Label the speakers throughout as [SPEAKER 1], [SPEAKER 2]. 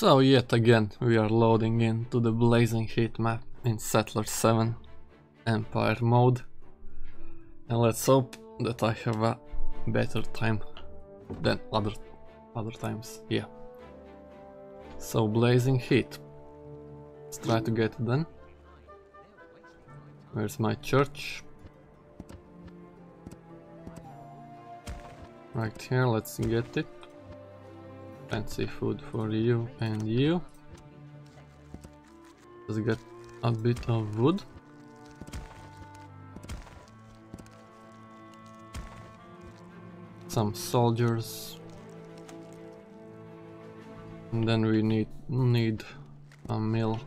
[SPEAKER 1] So yet again we are loading into the Blazing Heat map in Settler 7 Empire mode and let's hope that I have a better time than other other times, yeah. So Blazing Heat, let's try to get it done. Where's my church? Right here, let's get it. Fancy food for you and you. Let's get a bit of wood. Some soldiers. And then we need need a mill.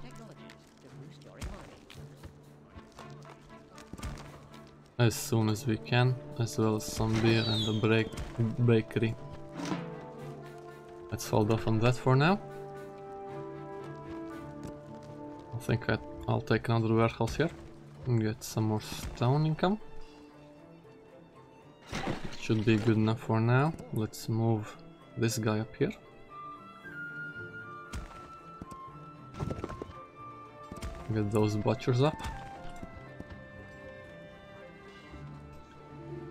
[SPEAKER 1] As soon as we can, as well as some beer and a break bakery. Let's hold off on that for now. I think I, I'll take another warehouse here and get some more stone income. Should be good enough for now. Let's move this guy up here. Get those butchers up.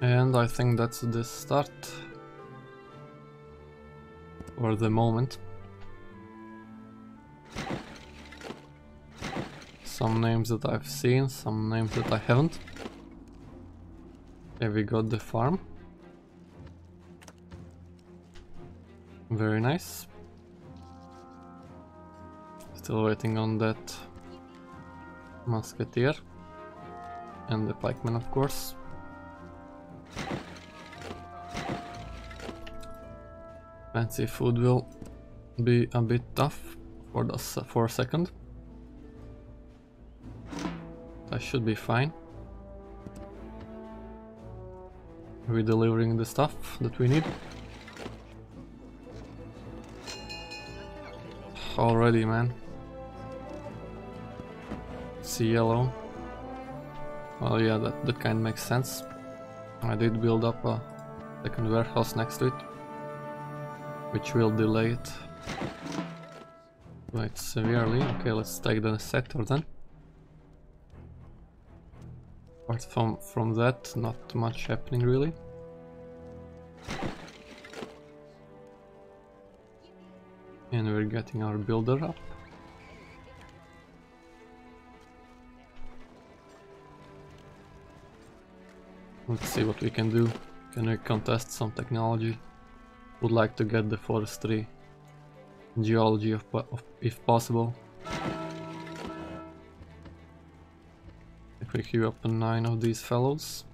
[SPEAKER 1] And I think that's the start for the moment. Some names that I've seen, some names that I haven't. There we got the farm. Very nice. Still waiting on that musketeer. And the pikeman of course. Fancy food will be a bit tough for the for a second. That should be fine. We're delivering the stuff that we need. Already, man. See yellow. Well, yeah, that, that kind of makes sense. I did build up a second warehouse next to it which will delay it quite severely. Okay, let's take the sector then. Apart from, from that, not much happening really. And we're getting our builder up. Let's see what we can do. Can we contest some technology? Would like to get the forestry geology if, if possible. If we queue up nine of these fellows.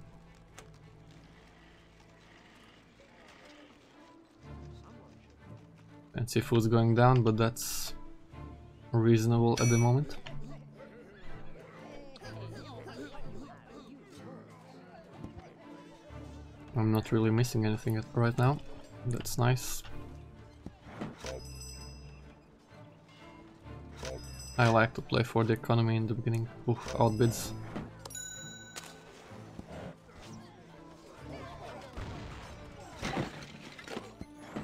[SPEAKER 1] Fancy food's going down, but that's reasonable at the moment. I'm not really missing anything right now. That's nice. I like to play for the economy in the beginning. Oof, outbids.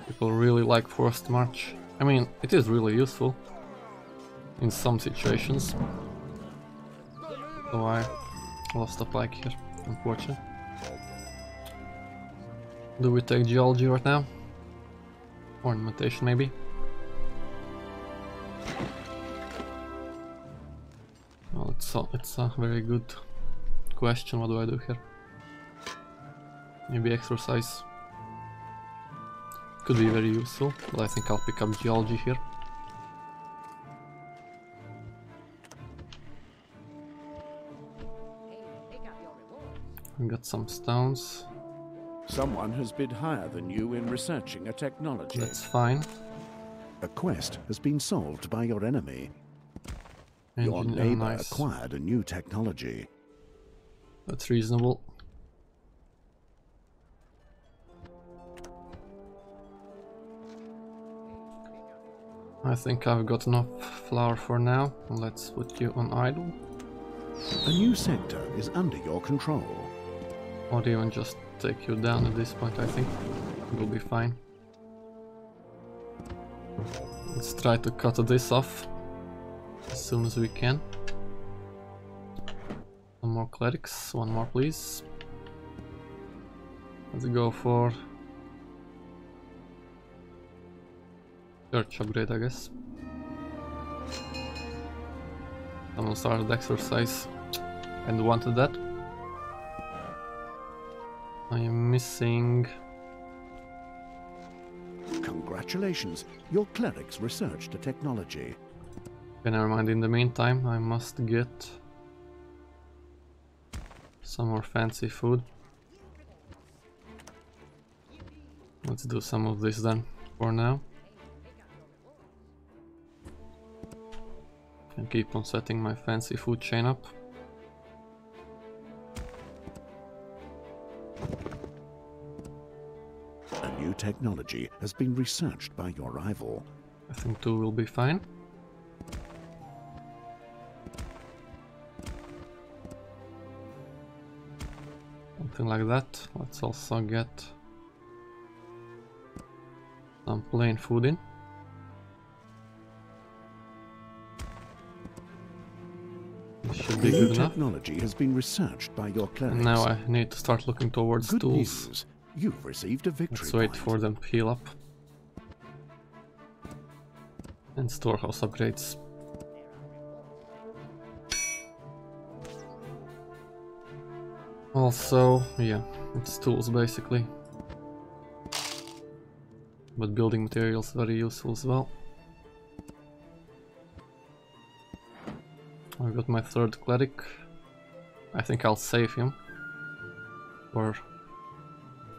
[SPEAKER 1] People really like Forced March. I mean, it is really useful in some situations. So I lost a pike here, unfortunately. Do we take geology right now? Ornamentation maybe? Well, it's a, it's a very good question. What do I do here? Maybe exercise. Could be very useful, but I think I'll pick up geology here. I got some stones.
[SPEAKER 2] Someone has bid higher than you in researching a technology.
[SPEAKER 1] That's fine.
[SPEAKER 2] A quest has been solved by your enemy. Engine, your neighbor nice. acquired a new technology.
[SPEAKER 1] That's reasonable. I think I've got enough flour for now. Let's put you on idle.
[SPEAKER 2] A new sector is under your control.
[SPEAKER 1] Or even just take you down at this point, I think. We'll be fine. Let's try to cut this off as soon as we can. One more clerics, one more please. Let's go for church upgrade I guess. Someone started exercise and wanted that. Missing...
[SPEAKER 2] Congratulations, your clerics researched a technology.
[SPEAKER 1] Okay, never mind, in the meantime I must get some more fancy food. Let's do some of this then, for now. And keep on setting my fancy food chain up.
[SPEAKER 2] Technology has been researched by your rival.
[SPEAKER 1] I think two will be fine. Something like that. Let's also get some plain food in. This should be
[SPEAKER 2] New
[SPEAKER 1] good enough.
[SPEAKER 2] technology has been researched by your clerics.
[SPEAKER 1] And now I need to start looking towards
[SPEAKER 2] Good
[SPEAKER 1] tools.
[SPEAKER 2] news. You've received a victory
[SPEAKER 1] Let's wait
[SPEAKER 2] point.
[SPEAKER 1] for them to heal up. And storehouse upgrades. Also, yeah, it's tools basically. But building materials very useful as well. I got my third cleric. I think I'll save him. For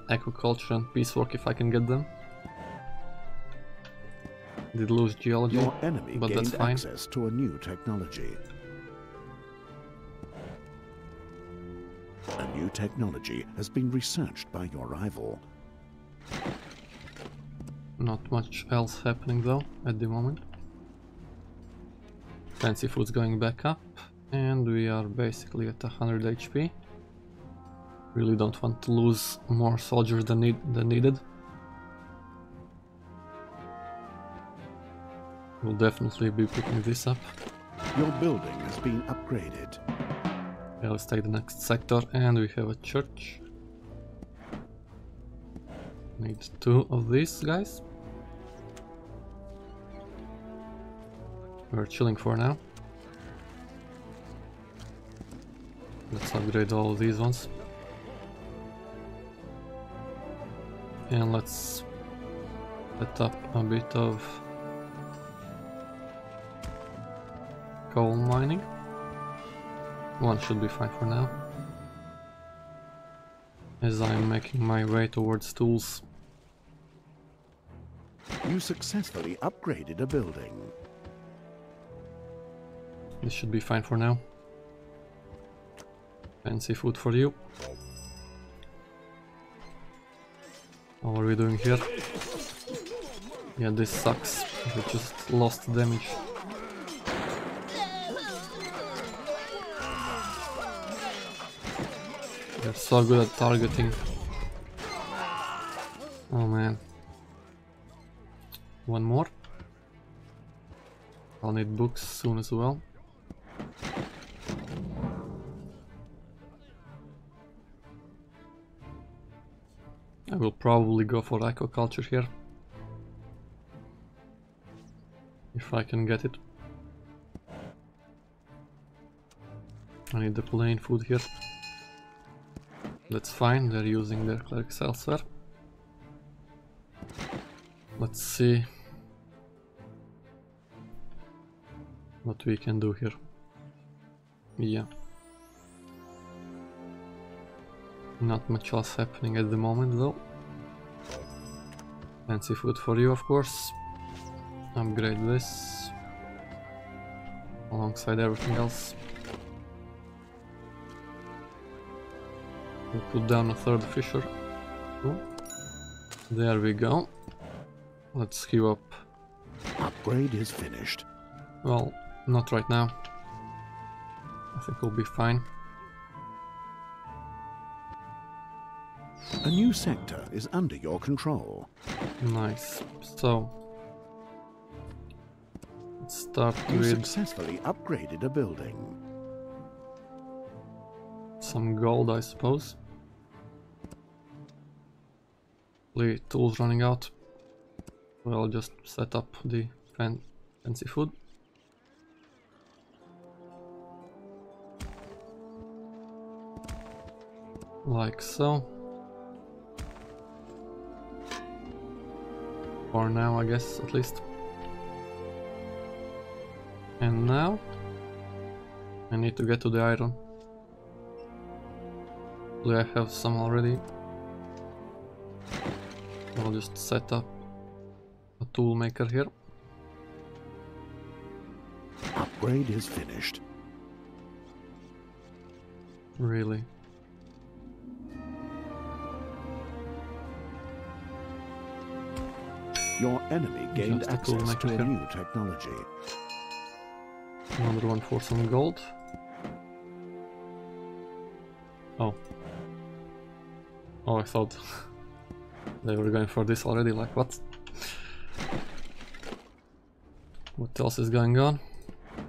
[SPEAKER 1] aquaculture and piecework if I can get them. Did lose geology,
[SPEAKER 2] Your enemy
[SPEAKER 1] but that's
[SPEAKER 2] gained
[SPEAKER 1] fine.
[SPEAKER 2] access to a new technology. A new technology has been researched by your rival.
[SPEAKER 1] Not much else happening though at the moment. Fancy food's going back up and we are basically at 100 HP. Really don't want to lose more soldiers than, need than needed. We'll definitely be picking this up.
[SPEAKER 2] Your building has been upgraded.
[SPEAKER 1] Yeah, let's take the next sector and we have a church. Need two of these guys. We're chilling for now. Let's upgrade all of these ones. And let's set up a bit of coal mining. One should be fine for now. As I'm making my way towards tools.
[SPEAKER 2] You successfully upgraded a building.
[SPEAKER 1] This should be fine for now. Fancy food for you. What are we doing here? Yeah, this sucks. We just lost damage. They're so good at targeting. Oh man. One more. I'll need books soon as well. I will probably go for aquaculture here. If I can get it. I need the plain food here. That's fine, they're using their clerics elsewhere. Let's see what we can do here. Yeah. Not much else happening at the moment though. Fancy food for you of course. Upgrade this alongside everything else. We'll put down a third fisher. Oh. There we go. Let's queue up.
[SPEAKER 2] Upgrade is finished.
[SPEAKER 1] Well, not right now. I think we'll be fine.
[SPEAKER 2] A new sector is under your control.
[SPEAKER 1] Nice. So, Let's start
[SPEAKER 2] you
[SPEAKER 1] with
[SPEAKER 2] successfully upgraded a building.
[SPEAKER 1] Some gold, I suppose. The tools running out. We'll just set up the fan fancy food. Like so. For now, I guess, at least. And now I need to get to the iron. Do I have some already? I'll just set up a tool maker here.
[SPEAKER 2] Upgrade is finished.
[SPEAKER 1] Really?
[SPEAKER 2] Your enemy gained
[SPEAKER 1] Just
[SPEAKER 2] access to a
[SPEAKER 1] here.
[SPEAKER 2] new technology.
[SPEAKER 1] Another one for some gold. Oh. Oh, I thought they were going for this already, like what? What else is going on?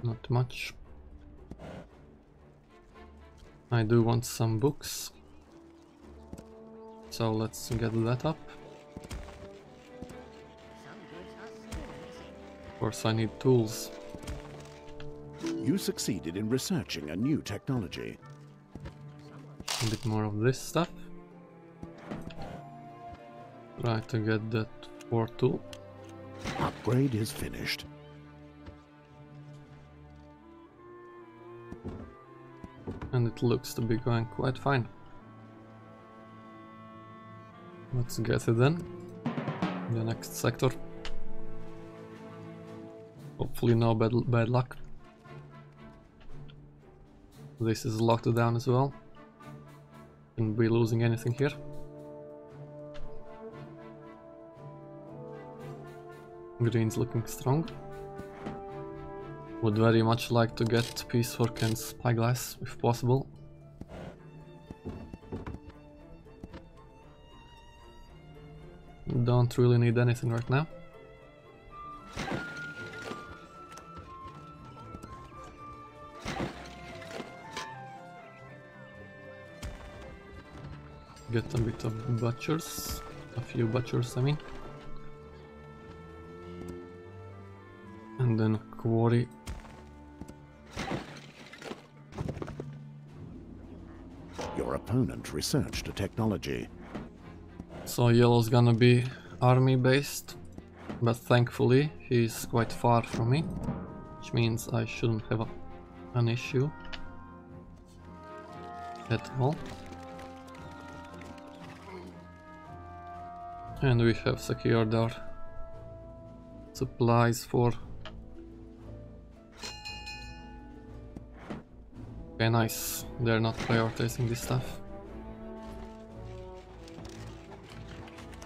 [SPEAKER 1] Not much. I do want some books. So let's get that up. Course I need tools.
[SPEAKER 2] You succeeded in researching a new technology.
[SPEAKER 1] A bit more of this stuff. Try to get that 4 tool.
[SPEAKER 2] Upgrade is finished.
[SPEAKER 1] And it looks to be going quite fine. Let's get it then. The next sector. Hopefully no bad, bad luck. This is locked down as well. Shouldn't be losing anything here. Green's looking strong. Would very much like to get Piecework and Spyglass if possible. Don't really need anything right now. Get a bit of butchers, a few butchers I mean. And then a quarry
[SPEAKER 2] Your opponent researched a technology.
[SPEAKER 1] So yellow's gonna be army based, but thankfully he's quite far from me, which means I shouldn't have a, an issue at all. And we have secured our supplies for... Okay, nice. They're not prioritizing this stuff.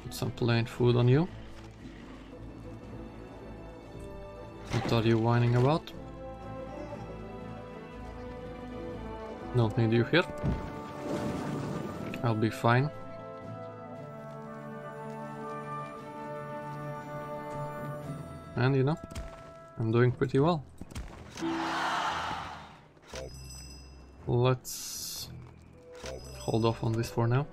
[SPEAKER 1] Put some plain food on you. What are you whining about? Don't need you here. I'll be fine. And you know, I'm doing pretty well. Let's hold off on this for now.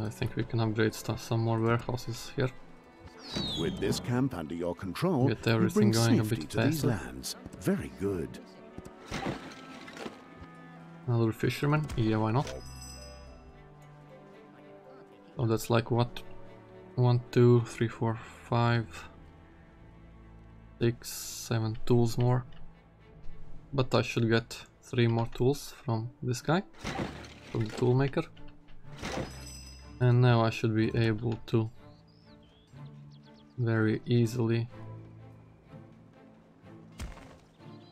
[SPEAKER 1] I think we can upgrade stuff, some more warehouses here.
[SPEAKER 2] With this camp under your control,
[SPEAKER 1] Get
[SPEAKER 2] you
[SPEAKER 1] everything
[SPEAKER 2] bring
[SPEAKER 1] going a bit
[SPEAKER 2] to these
[SPEAKER 1] faster.
[SPEAKER 2] lands. Very good.
[SPEAKER 1] Another fisherman? Yeah, why not? Oh, that's like what? One, two, three, four, five, six, seven tools more. But I should get three more tools from this guy, from the tool maker. And now I should be able to very easily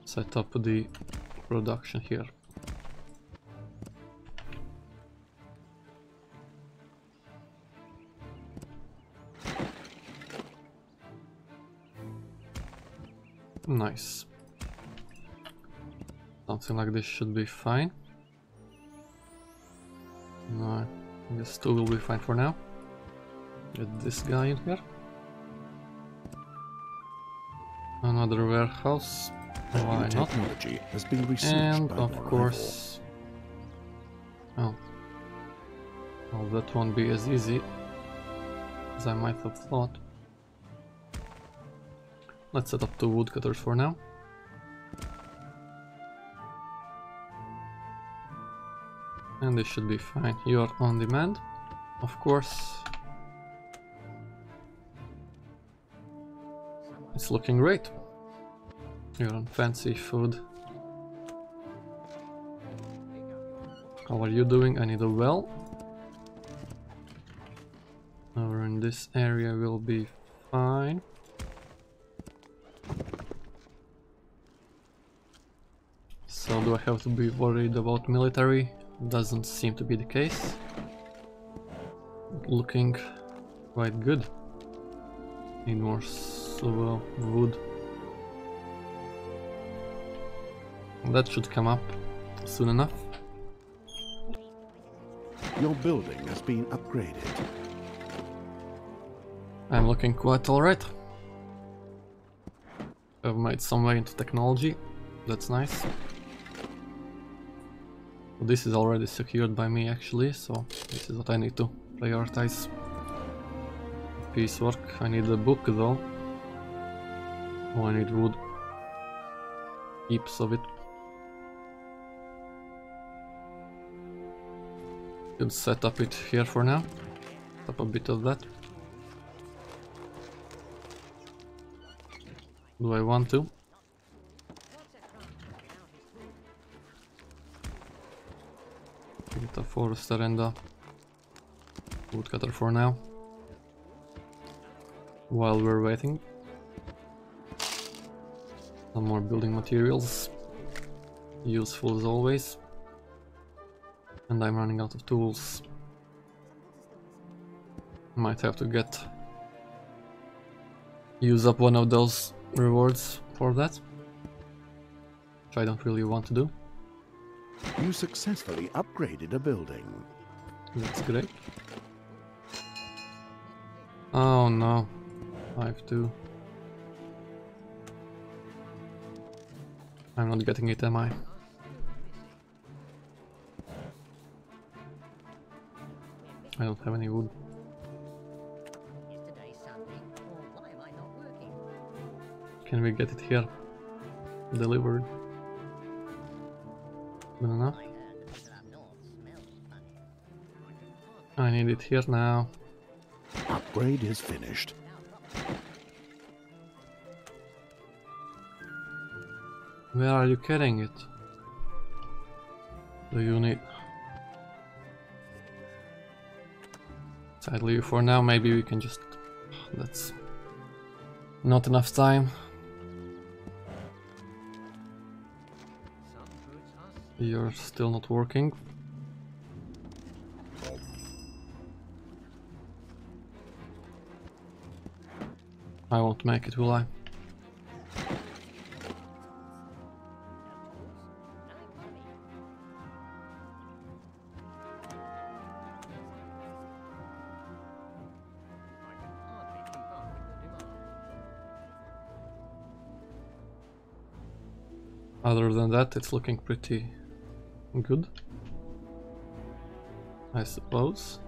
[SPEAKER 1] set up the production here. Nice. Something like this should be fine. No, I guess two will be fine for now. Get this guy in here. Another warehouse. Why not?
[SPEAKER 2] Has been
[SPEAKER 1] And of course... Oh. Well, that won't be as easy as I might have thought. Let's set up two woodcutters for now. And this should be fine. You are on demand, of course. It's looking great. You're on fancy food. How are you doing? I need a well. Over in this area will be fine. Do I have to be worried about military? Doesn't seem to be the case. Looking quite good. Need more uh, wood. That should come up soon enough.
[SPEAKER 2] Your building has been upgraded.
[SPEAKER 1] I'm looking quite alright. I've made some way into technology. That's nice. This is already secured by me actually, so this is what I need to prioritize. Piecework. I need a book though. Oh, I need wood. Heaps of it. Could set up it here for now. Up a bit of that. Do I want to? Forester and a woodcutter for now. While we're waiting. Some more building materials. Useful as always. And I'm running out of tools. Might have to get... Use up one of those rewards for that. Which I don't really want to do.
[SPEAKER 2] You successfully upgraded a building.
[SPEAKER 1] That's great. Oh no. I have to... I'm not getting it, am I? I don't have any wood. Can we get it here? Delivered. Enough. I need it here now.
[SPEAKER 2] Upgrade is finished.
[SPEAKER 1] Where are you carrying it? Do you need... Sadly for now, maybe we can just... That's... Not enough time. You're still not working. I won't make it, will I? Other than that, it's looking pretty good. I suppose.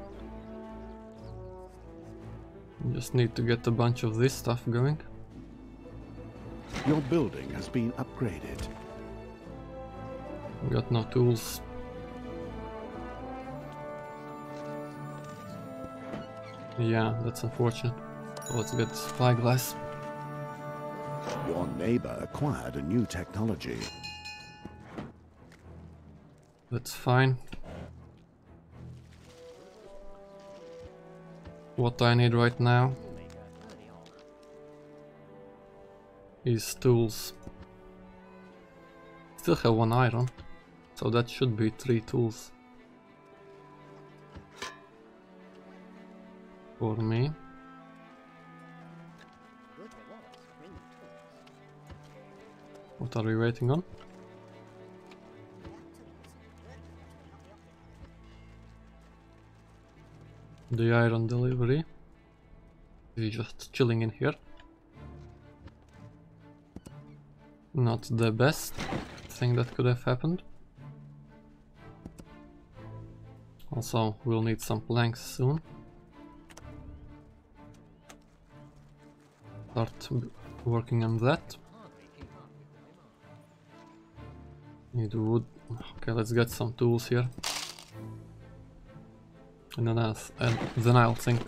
[SPEAKER 1] Just need to get a bunch of this stuff going.
[SPEAKER 2] Your building has been upgraded.
[SPEAKER 1] We got no tools. Yeah, that's unfortunate. Let's get spyglass.
[SPEAKER 2] Your neighbor acquired a new technology.
[SPEAKER 1] That's fine. What I need right now is tools. Still have one iron, so that should be three tools for me. What are we waiting on? The iron delivery. He's just chilling in here. Not the best thing that could have happened. Also, we'll need some planks soon. Start working on that. Need wood. Okay, let's get some tools here. And then, I'll, and then I'll think.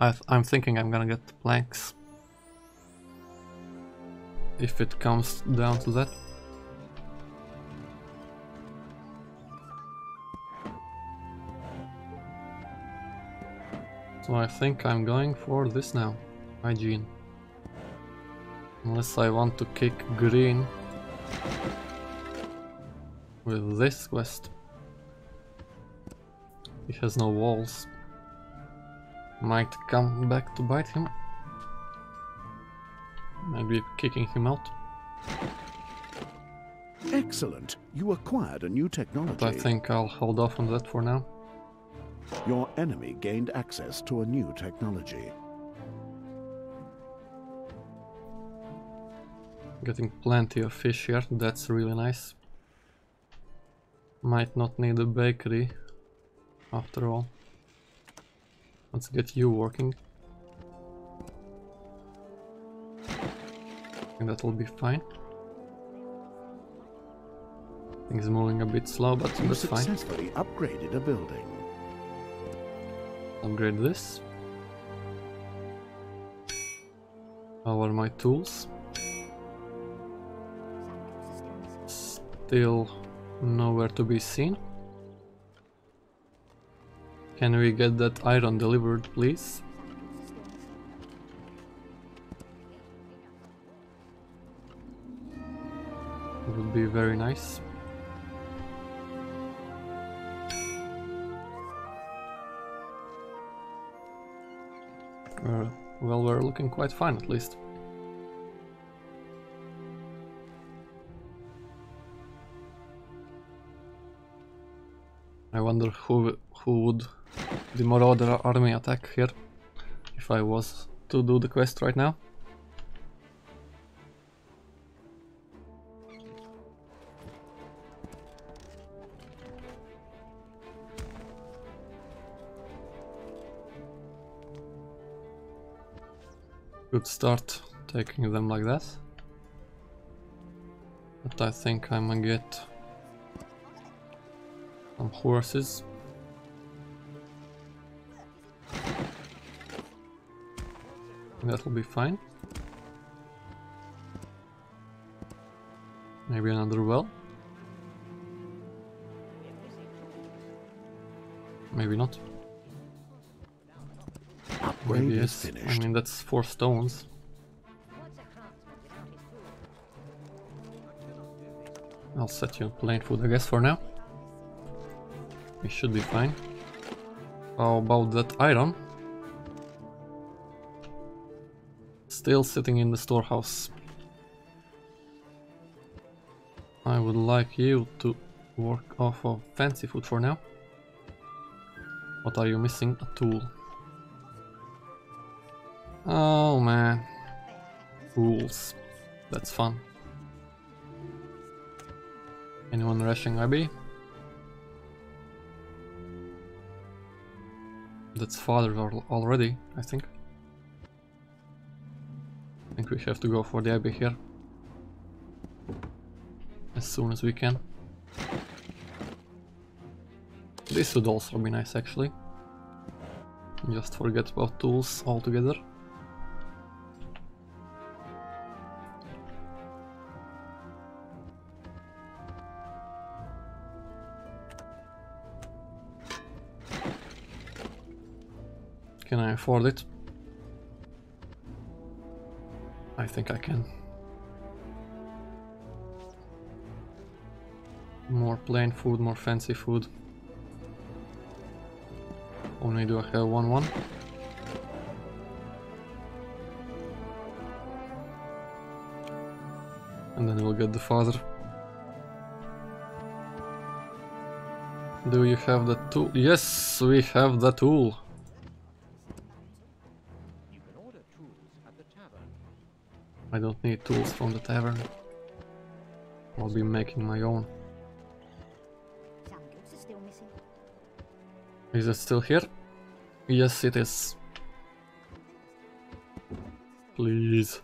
[SPEAKER 1] I I'm thinking I'm gonna get the planks. If it comes down to that. So I think I'm going for this now. Hygiene. Unless I want to kick green with this quest. He has no walls. Might come back to bite him. Maybe kicking him out.
[SPEAKER 2] Excellent. You acquired a new technology.
[SPEAKER 1] But I think I'll hold off on that for now.
[SPEAKER 2] Your enemy gained access to a new technology.
[SPEAKER 1] Getting plenty of fish here, that's really nice. Might not need a bakery after all. Let's get you working. And that will be fine. Things moving a bit slow, but
[SPEAKER 2] you
[SPEAKER 1] that's fine.
[SPEAKER 2] successfully upgraded a building
[SPEAKER 1] upgrade this. How are my tools? Still nowhere to be seen. Can we get that iron delivered, please? It would be very nice. Uh, well, we're looking quite fine at least. I wonder who who would the Marauder army attack here if I was to do the quest right now. could start taking them like that. But I think I'm gonna get some horses. That'll be fine. Maybe another well. Maybe not.
[SPEAKER 2] Maybe yes.
[SPEAKER 1] I mean, that's four stones. I'll set you on plain food, I guess, for now. It should be fine. How about that iron? Still sitting in the storehouse. I would like you to work off of fancy food for now. What are you missing? A tool. Oh man. Rules. That's fun. Anyone rushing Abbey? That's father already, I think. Have to go for the Abbey here. As soon as we can. This would also be nice actually. Just forget about tools altogether. Can I afford it? I think I can. More plain food, more fancy food. Only do I have one one? And then we'll get the father. Do you have the tool? Yes, we have the tool. Tools from the tavern. I'll be making my own. Is it still here? Yes, it is. Please.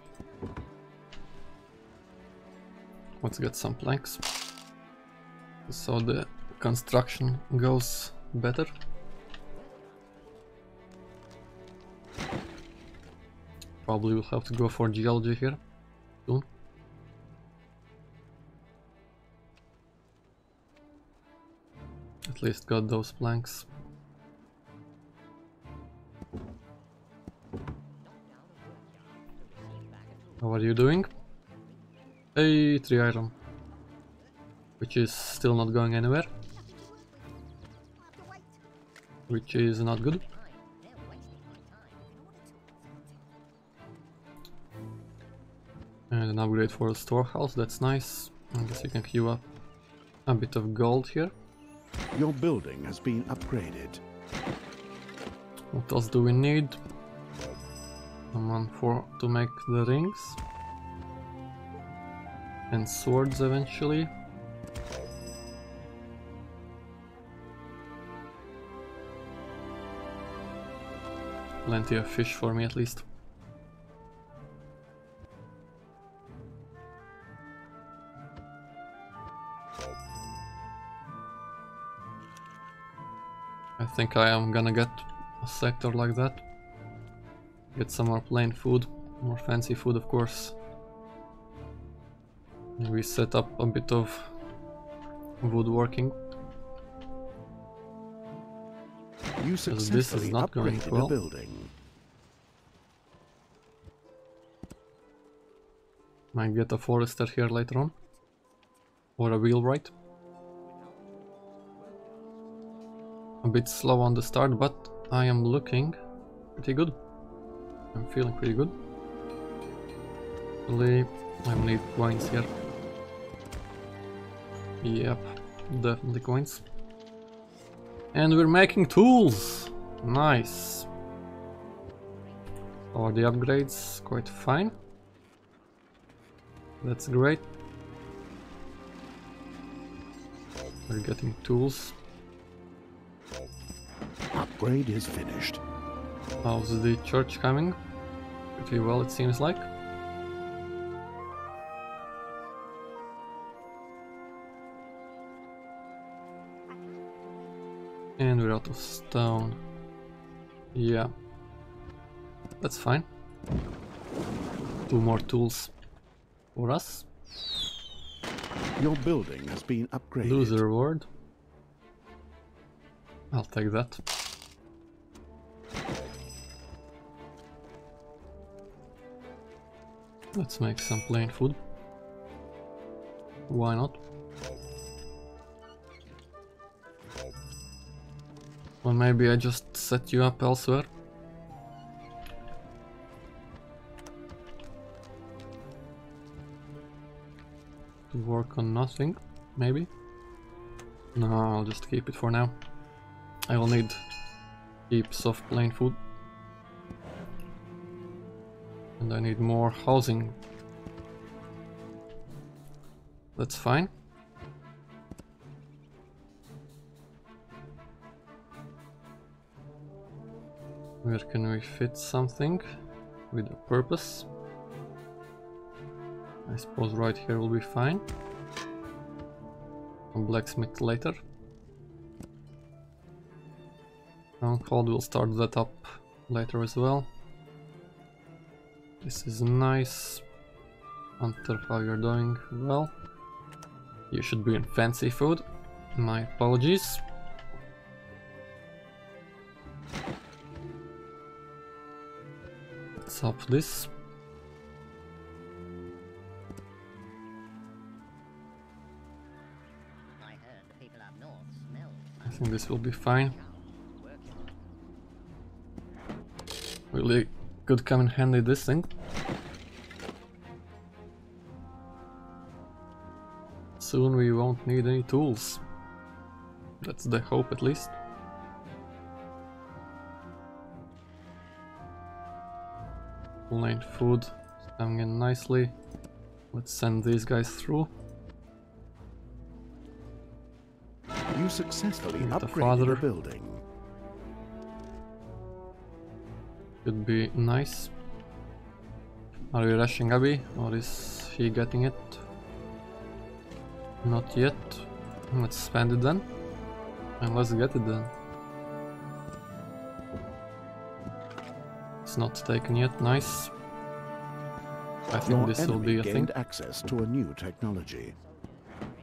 [SPEAKER 1] Let's get some planks. So the construction goes better. Probably will have to go for geology here At least got those planks. How are you doing? Hey, 3 iron. Which is still not going anywhere. Which is not good. Upgrade for a storehouse, that's nice. I guess you can queue up a bit of gold here.
[SPEAKER 2] Your building has been upgraded.
[SPEAKER 1] What else do we need? Someone for to make the rings. And swords eventually. Plenty of fish for me at least. Think I am gonna get a sector like that. Get some more plain food, more fancy food of course. We set up a bit of woodworking.
[SPEAKER 2] You successfully this is not going well. building.
[SPEAKER 1] Might get a forester here later on. Or a wheelwright. Bit slow on the start, but I am looking pretty good. I'm feeling pretty good. Really, I need coins here. Yep, definitely coins. And we're making tools! Nice. Are the upgrades quite fine? That's great. We're getting tools.
[SPEAKER 2] Upgrade is finished.
[SPEAKER 1] How's the church coming? Pretty well it seems like. And we're out of stone. Yeah. That's fine. Two more tools for us.
[SPEAKER 2] Your building has been upgraded.
[SPEAKER 1] Lose a reward. I'll take that. Let's make some plain food. Why not? Well, maybe I just set you up elsewhere. To work on nothing, maybe? No, I'll just keep it for now. I will need heaps of plain food. I need more housing. That's fine. Where can we fit something with a purpose? I suppose right here will be fine. A blacksmith later. Stronghold will start that up later as well. This is nice. Hunter, how you're doing? Well, you should be in fancy food. My apologies. Let's up this. I think this will be fine. Really could come in handy this thing. Soon we won't need any tools. That's the hope at least. Plain food Coming in nicely. Let's send these guys through.
[SPEAKER 2] You successfully upgraded the building.
[SPEAKER 1] Could be nice. Are we rushing Abbey or is he getting it? Not yet. Let's spend it then. And let's get it then. It's not taken yet, nice. I think
[SPEAKER 2] Your
[SPEAKER 1] this will be a thing.
[SPEAKER 2] access to a new technology.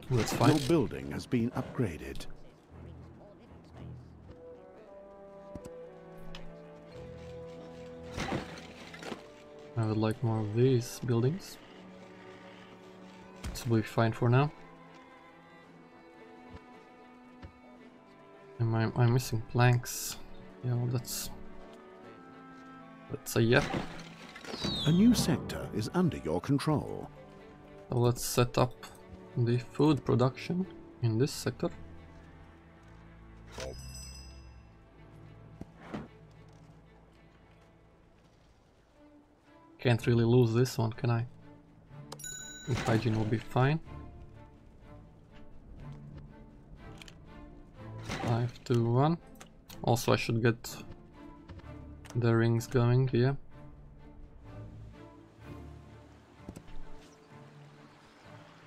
[SPEAKER 1] Let's fight.
[SPEAKER 2] Your building has been upgraded.
[SPEAKER 1] I would like more of these buildings. This will be fine for now. Am I I'm missing planks? Yeah, well, that's that's a yep.
[SPEAKER 2] A new sector is under your control.
[SPEAKER 1] So let's set up the food production in this sector. Can't really lose this one, can I? And hygiene will be fine. Five, two, one. Also, I should get the rings going here.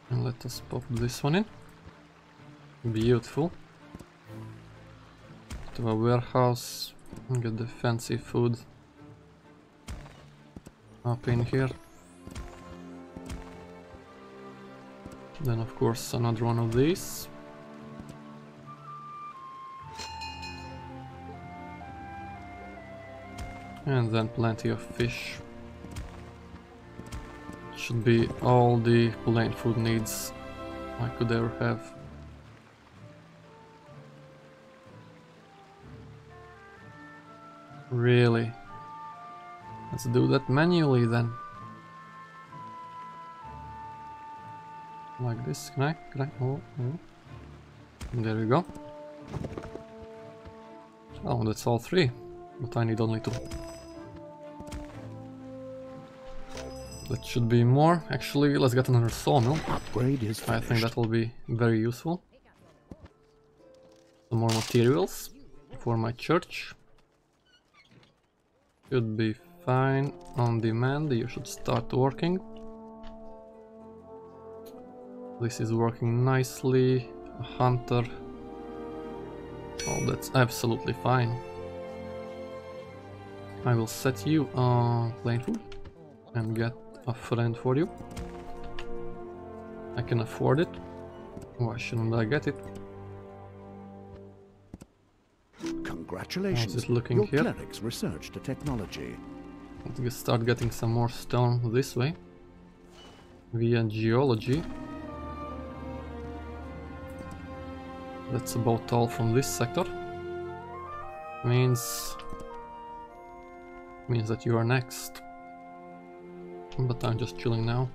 [SPEAKER 1] And let us pop this one in. Beautiful. To a warehouse and get the fancy food up in here. Then of course another one of these. And then plenty of fish. Should be all the plain food needs I could ever have. Really? Let's do that manually then. Like this, can I? Can I? Oh, oh. There we go. Oh, that's all three. But I need only two. That should be more. Actually, let's get another sawmill.
[SPEAKER 2] Upgrade is
[SPEAKER 1] I think that will be very useful. Some more materials for my church. Should be fine on demand. You should start working. This is working nicely. A hunter. Oh, that's absolutely fine. I will set you on plain food and get a friend for you. I can afford it. Why shouldn't I get it?
[SPEAKER 2] Congratulations.
[SPEAKER 1] How's it looking
[SPEAKER 2] Your
[SPEAKER 1] here?
[SPEAKER 2] clerics researched a technology.
[SPEAKER 1] Get- start getting some more stone this way. Via geology. That's about all from this sector. Means... Means that you are next. But I'm just chilling now.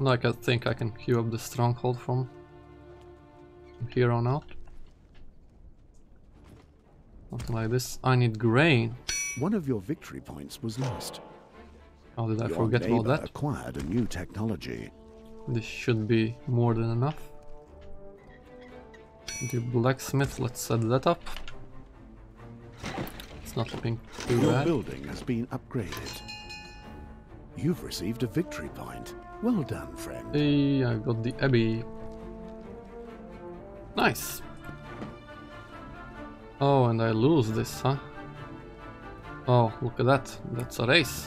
[SPEAKER 1] Like I think I can queue up the stronghold from here on out. Something like this. I need grain.
[SPEAKER 2] One of your victory points was lost.
[SPEAKER 1] How did I
[SPEAKER 2] your
[SPEAKER 1] forget about that?
[SPEAKER 2] acquired a new technology.
[SPEAKER 1] This should be more than enough. The blacksmith, let's set that up. It's not looking too
[SPEAKER 2] Your
[SPEAKER 1] bad.
[SPEAKER 2] building has been upgraded. You've received a victory point. Well done, friend.
[SPEAKER 1] Hey, I got the abbey. Nice. Oh, and I lose this, huh? Oh, look at that. That's a race.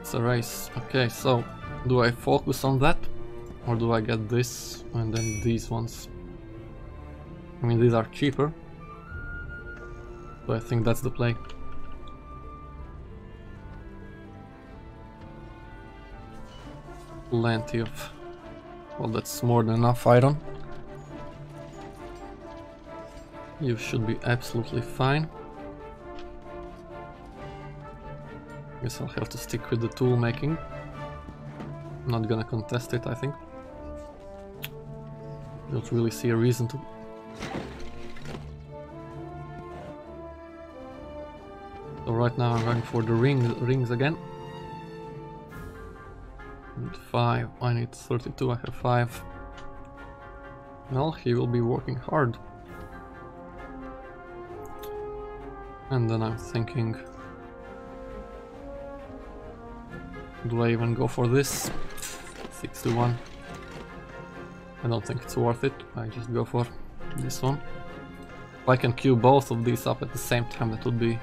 [SPEAKER 1] It's a race. Okay, so do I focus on that? Or do I get this and then these ones? I mean, these are cheaper. So I think that's the play. Plenty of... Well, that's more than enough iron. You should be absolutely fine. Guess I'll have to stick with the tool making. Not gonna contest it, I think. Don't really see a reason to. So Right now I'm going for the ring, rings again. Need 5, I need 32, I have 5. Well, he will be working hard. And then I'm thinking... Do I even go for this? 6 to 1. I don't think it's worth it, I just go for this one. If I can queue both of these up at the same time, that would be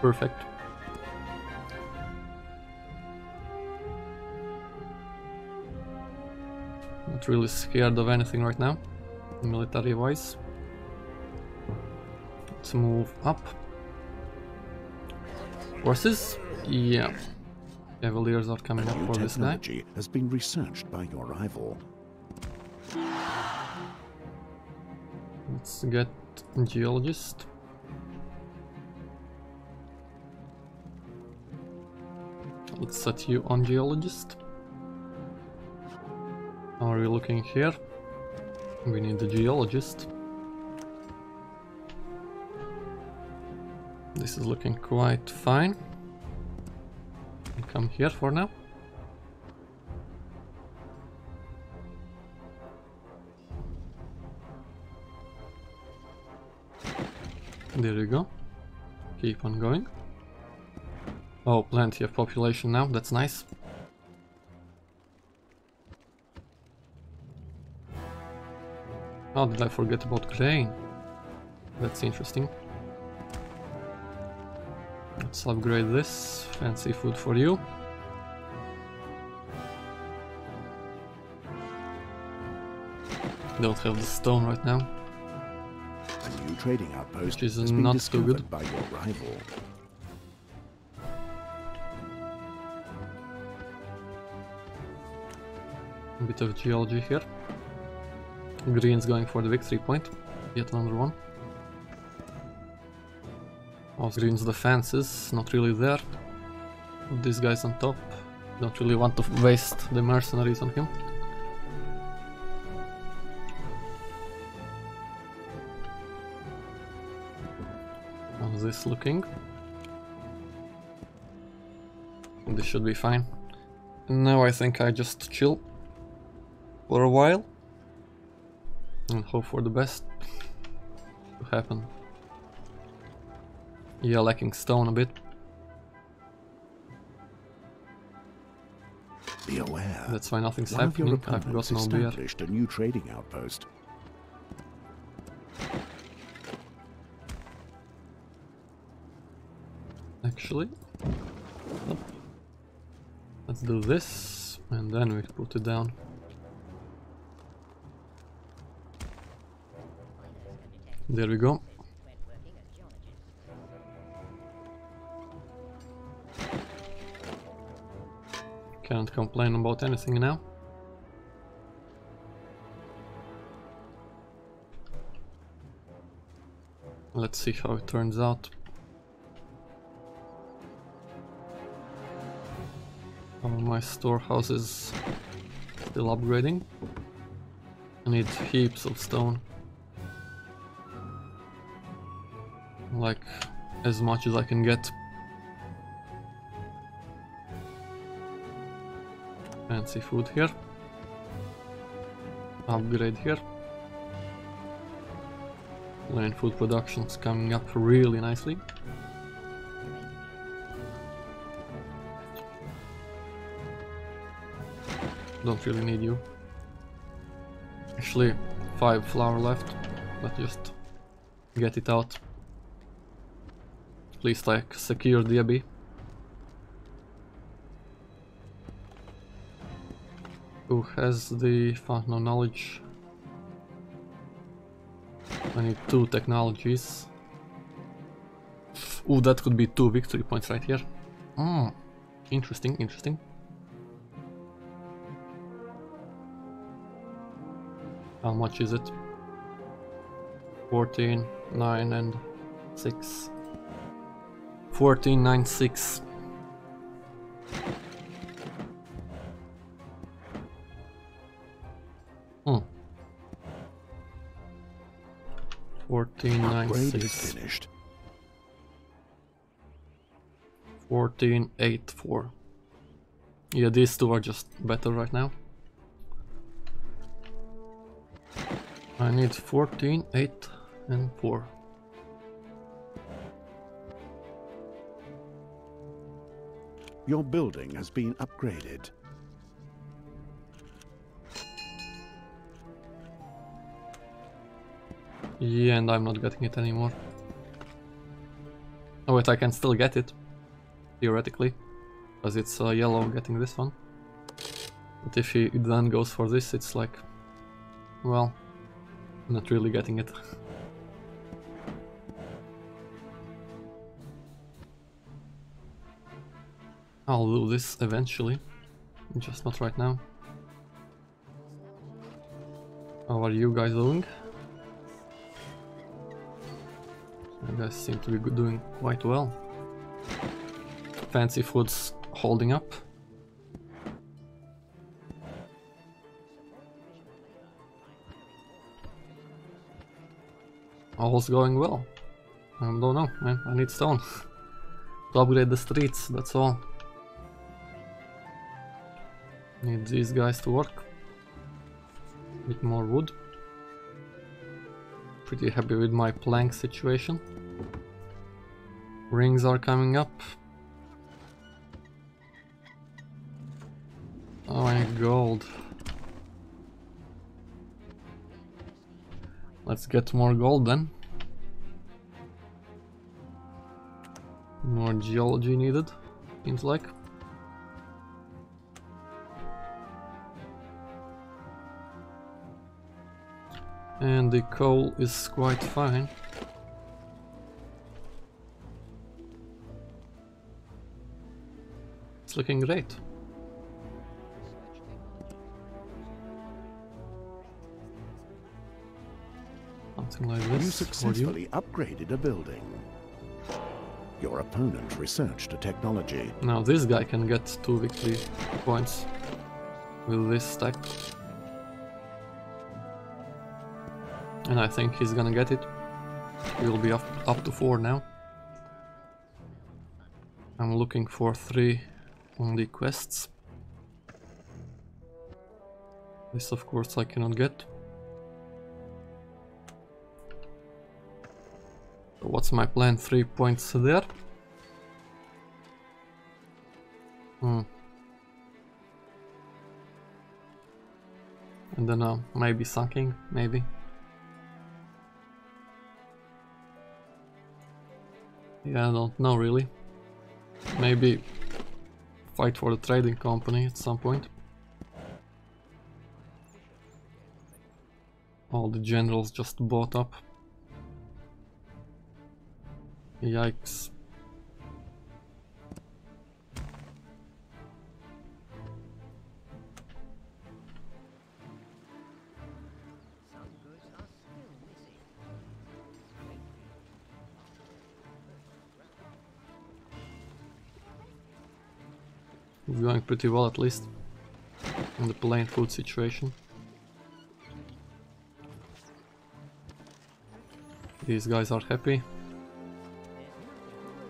[SPEAKER 1] perfect. Not really scared of anything right now, military wise. Let's move up. Horses? Yeah. Cavaliers are coming up for this guy.
[SPEAKER 2] has been researched by your rival.
[SPEAKER 1] Let's get geologist. Let's set you on geologist. How are we looking here? We need the geologist. This is looking quite fine. Come here for now. There you go. Keep on going. Oh, plenty of population now, that's nice. How did I forget about grain? That's interesting. Let's upgrade this. Fancy food for you. Don't have the stone right now.
[SPEAKER 2] A new trading outpost
[SPEAKER 1] which is not so good.
[SPEAKER 2] by your rival.
[SPEAKER 1] A bit of geology here. Green's going for the victory point. Yet another one. Oh, Green's defense is not really there. This guy's on top. Don't really want to waste the mercenaries on him. How's this looking? This should be fine. now I think I just chill for a while and hope for the best to happen. Yeah, lacking stone a bit.
[SPEAKER 2] Be aware.
[SPEAKER 1] That's why nothing's One happening. I've got no beer.
[SPEAKER 2] a new trading outpost.
[SPEAKER 1] Actually, let's do this and then we put it down. There we go. Can't complain about anything now. Let's see how it turns out. All my storehouses still upgrading. I need heaps of stone. like as much as I can get. Fancy food here. Upgrade here. Land food production's coming up really nicely. Don't really need you. Actually, 5 flour left. Let's just get it out. Please like secure the abbey. who has the functional knowledge. I need two technologies. Ooh, that could be two victory points right here. Mm, interesting, interesting. How much is it? 14, 9 and 6. 14, 9, 6.
[SPEAKER 2] upgrade is finished.
[SPEAKER 1] 14, 8, 4. Yeah, these two are just better right now. I need 14, 8 and 4.
[SPEAKER 2] Your building has been upgraded.
[SPEAKER 1] Yeah, and I'm not getting it anymore. Oh wait, I can still get it. Theoretically. Because it's uh, yellow getting this one. But if he then goes for this, it's like... Well, not really getting it. I'll do this eventually, just not right now. How are you guys doing? Guys seem to be doing quite well. Fancy food's holding up. All's going well. I don't know, man. I need stone. to upgrade the streets, that's all. Need these guys to work. Bit more wood. Pretty happy with my plank situation. Rings are coming up. Oh, I need gold. Let's get more gold then. More geology needed, seems like. And the coal is quite fine. It's looking great. Something like this.
[SPEAKER 2] You successfully upgraded a building. Your opponent researched a technology.
[SPEAKER 1] Now this guy can get two victory points with this stack. And I think he's gonna get it. He will be up, up to four now. I'm looking for three only quests. This of course I cannot get. So what's my plan? Three points there. Hmm. And then uh, maybe sunking, maybe. Yeah, I don't know really. Maybe fight for the trading company at some point. All the generals just bought up. Yikes. Pretty well at least in the plain food situation. These guys are happy.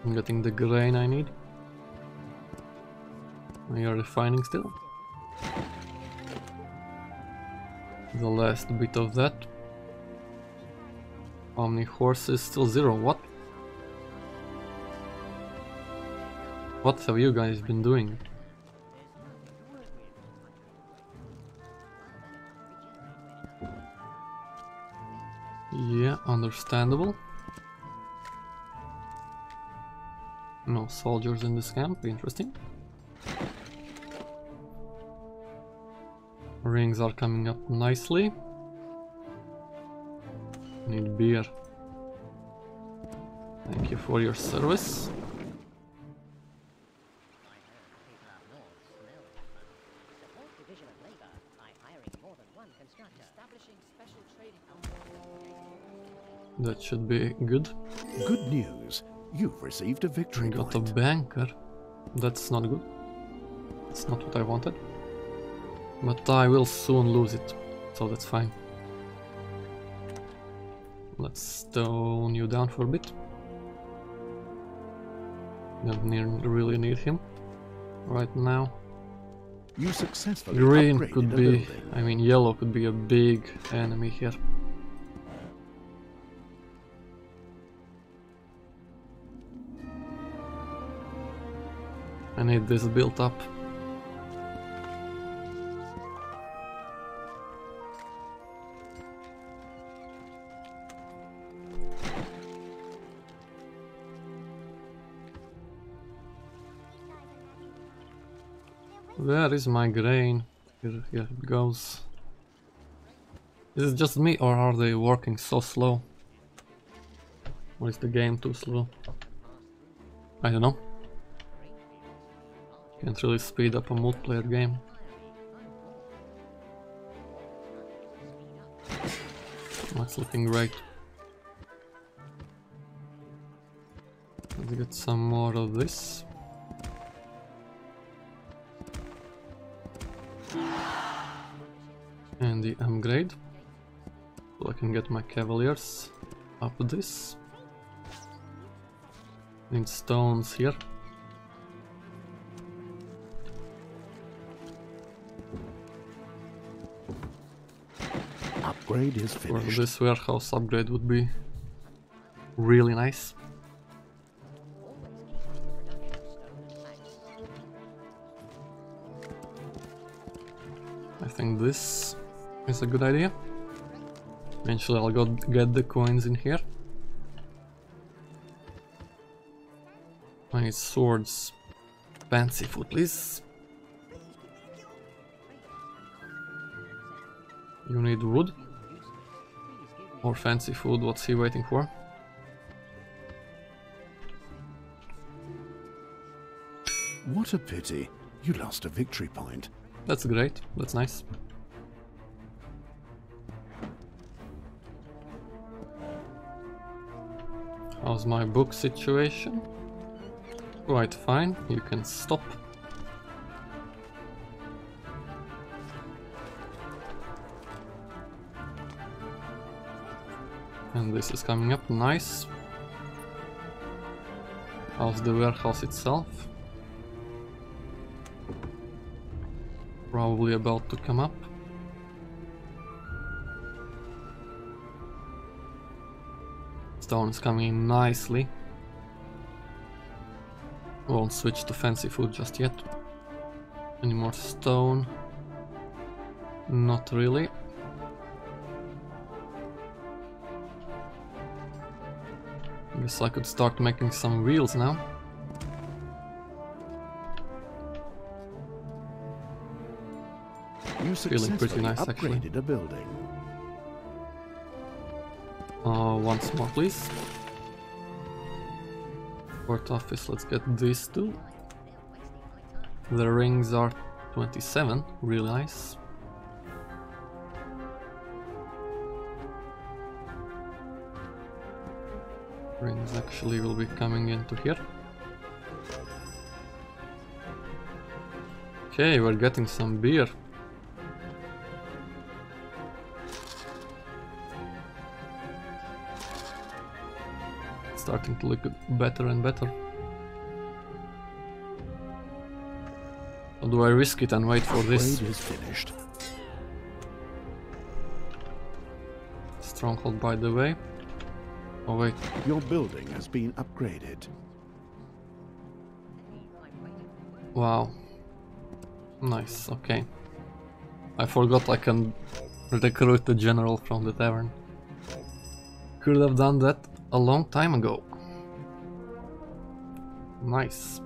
[SPEAKER 1] I'm getting the grain I need. We are refining still. The last bit of that. How many horses? Still zero. What? What have you guys been doing? Understandable. No soldiers in this camp, interesting. Rings are coming up nicely. Need beer. Thank you for your service. That should be good.
[SPEAKER 2] Good news. You've received a victory
[SPEAKER 1] got
[SPEAKER 2] point.
[SPEAKER 1] a banker. That's not good. It's not what I wanted. But I will soon lose it, so that's fine. Let's stone you down for a bit. Don't need, really need him right now.
[SPEAKER 2] You successfully
[SPEAKER 1] Green could be, I mean yellow could be a big enemy here. I need this built up. Where is my grain? Here, here it goes. Is it just me or are they working so slow? Or is the game too slow? I don't know. Can't really speed up a multiplayer game. That's looking great. Let's get some more of this. And the upgrade. So I can get my cavaliers up this. Need stones here.
[SPEAKER 2] Upgrade is finished.
[SPEAKER 1] Well, this warehouse upgrade would be really nice. I think this is a good idea. Eventually I'll go get the coins in here. I need swords. Fancy food, please. You need wood. More fancy food, what's he waiting for?
[SPEAKER 2] What a pity. You lost a victory point.
[SPEAKER 1] That's great, that's nice. How's my book situation? Quite fine, you can stop. This is coming up, nice. How's the warehouse itself? Probably about to come up. Stone is coming in nicely. Won't switch to fancy food just yet. Any more stone? Not really. Guess I could start making some wheels now.
[SPEAKER 2] You Feeling pretty nice actually. A building.
[SPEAKER 1] Uh, once more please. Port office, let's get these two. The rings are 27, really nice. Rings actually will be coming into here. Okay, we're getting some beer. starting to look better and better. Or do I risk it and wait for this?
[SPEAKER 2] Is finished.
[SPEAKER 1] Stronghold by the way. Oh wait.
[SPEAKER 2] Your building has been upgraded.
[SPEAKER 1] Wow. Nice, okay. I forgot I can recruit the general from the tavern. Could have done that a long time ago. Nice.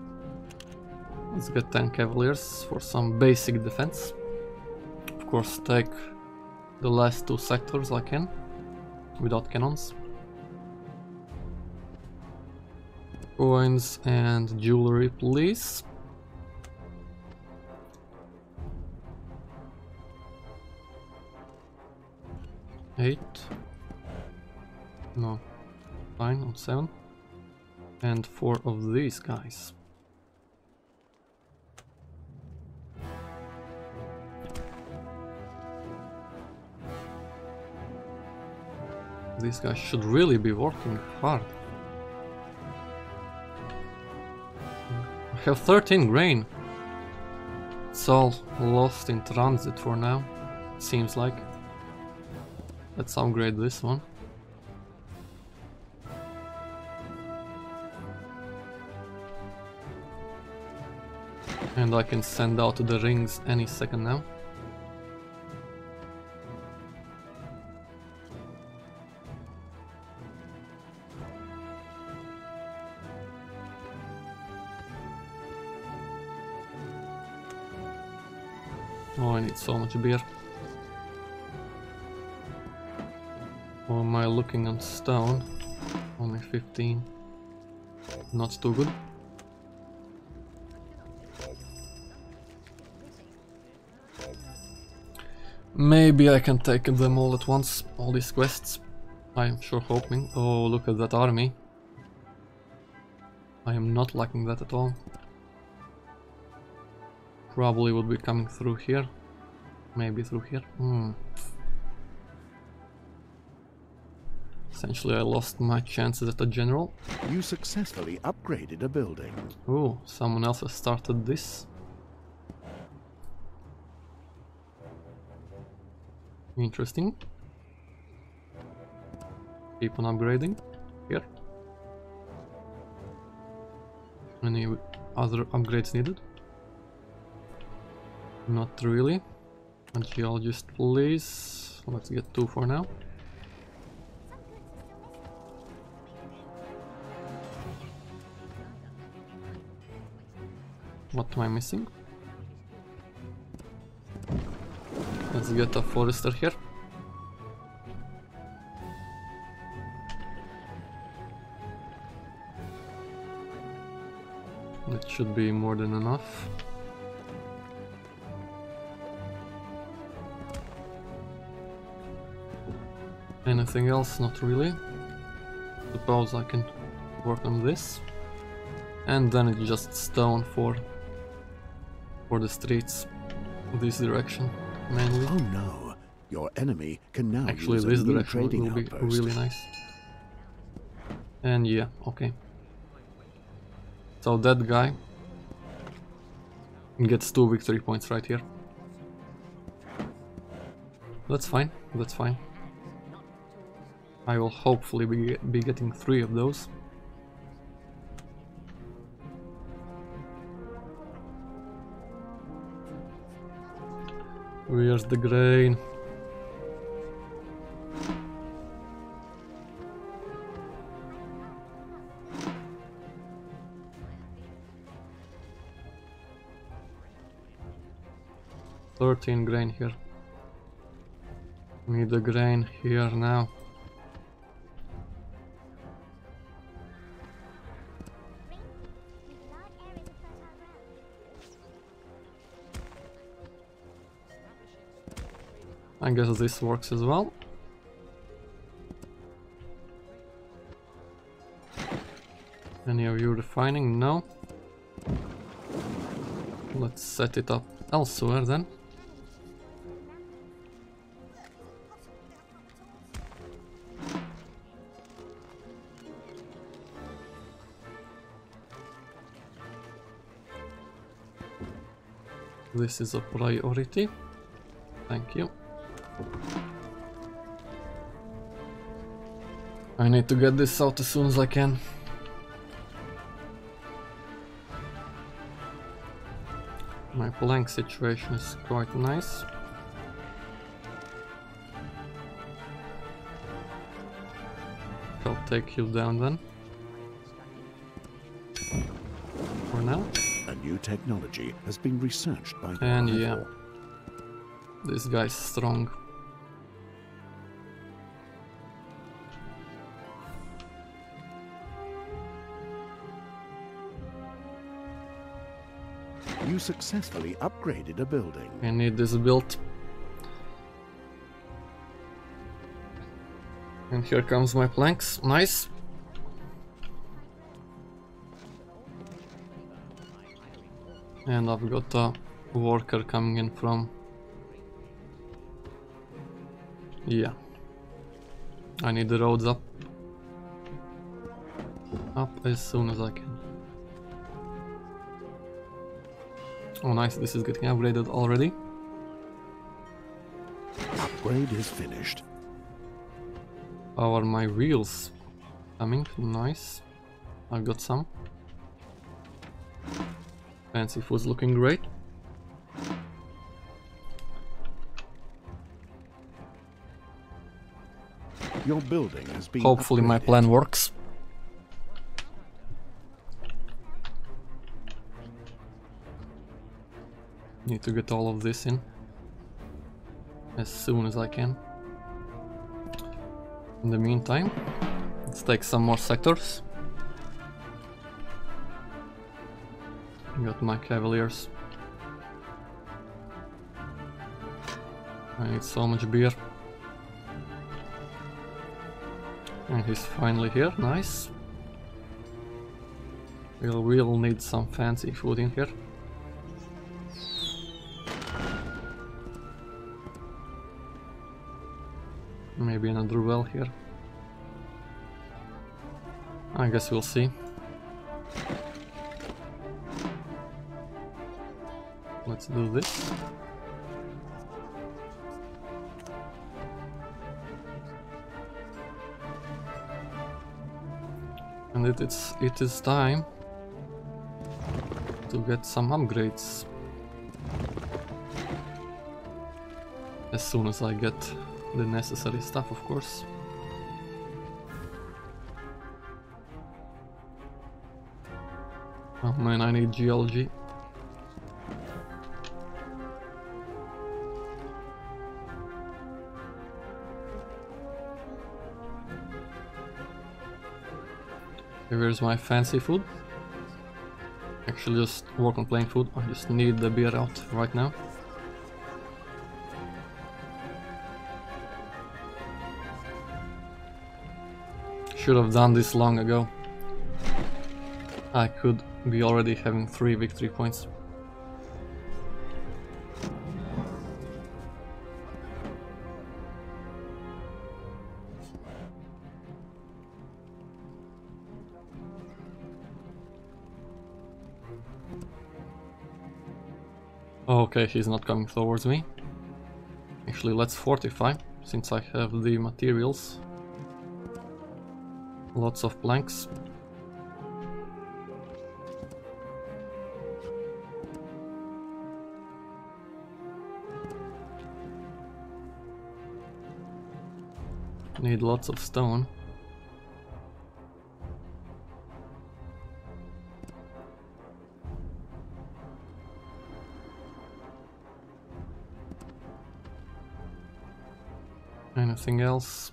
[SPEAKER 1] Let's get 10 cavaliers for some basic defense. Of course take the last two sectors I can, without cannons. Coins and jewelry, please. Eight. No. Nine on seven. And four of these guys. These guys should really be working hard. Have 13 grain. It's all lost in transit for now, seems like. Let's upgrade this one. And I can send out the rings any second now. Much beer. Or am I looking on stone? Only 15. Not too good. Maybe I can take them all at once, all these quests. I am sure hoping. Oh, look at that army. I am not liking that at all. Probably would be coming through here. Maybe through here. Hmm. Essentially I lost my chances at a general.
[SPEAKER 2] You successfully upgraded a building.
[SPEAKER 1] Oh, someone else has started this. Interesting. Keep on upgrading. Here. Any other upgrades needed? Not really. A geologist please. Let's get two for now. What am I missing? Let's get a forester here. That should be more than enough. Anything else? Not really. Suppose I can work on this. And then it's just stone for for the streets this direction mainly.
[SPEAKER 2] Oh no, your enemy can now
[SPEAKER 1] Actually,
[SPEAKER 2] use
[SPEAKER 1] this
[SPEAKER 2] a
[SPEAKER 1] direction
[SPEAKER 2] trading
[SPEAKER 1] will be
[SPEAKER 2] outpost.
[SPEAKER 1] really nice. And yeah, okay. So that guy gets two victory points right here. That's fine, that's fine. I will hopefully be, be getting three of those. Where's the grain? Thirteen grain here. Need the grain here now. Guess this works as well. Any of you refining? No. Let's set it up elsewhere then. This is a priority. Thank you. I need to get this out as soon as I can. My flank situation is quite nice. I'll take you down then. For now.
[SPEAKER 2] A new technology has been researched by
[SPEAKER 1] And yeah. This guy's strong.
[SPEAKER 2] Successfully upgraded a building.
[SPEAKER 1] I need this built. And here comes my planks. Nice. And I've got a worker coming in from... Yeah. I need the roads up. Up as soon as I can. Oh nice, this is getting upgraded already.
[SPEAKER 2] Upgrade is finished.
[SPEAKER 1] How are my wheels coming? Nice. I've got some. Fancy food's looking great.
[SPEAKER 2] Your building has been
[SPEAKER 1] Hopefully
[SPEAKER 2] upgraded.
[SPEAKER 1] my plan works. To get all of this in as soon as I can. In the meantime, let's take some more sectors. Got my cavaliers. I need so much beer. And he's finally here, nice. We'll, we'll need some fancy food in here. Maybe another well here. I guess we'll see. Let's do this. And it, it's it is time to get some upgrades. As soon as I get the necessary stuff, of course. Oh man, I need geology. Where's my fancy food? Actually just work on plain food, I just need the beer out right now. Should have done this long ago. I could be already having 3 victory points. Okay, he's not coming towards me. Actually, let's fortify, since I have the materials. Lots of planks. Need lots of stone. Anything else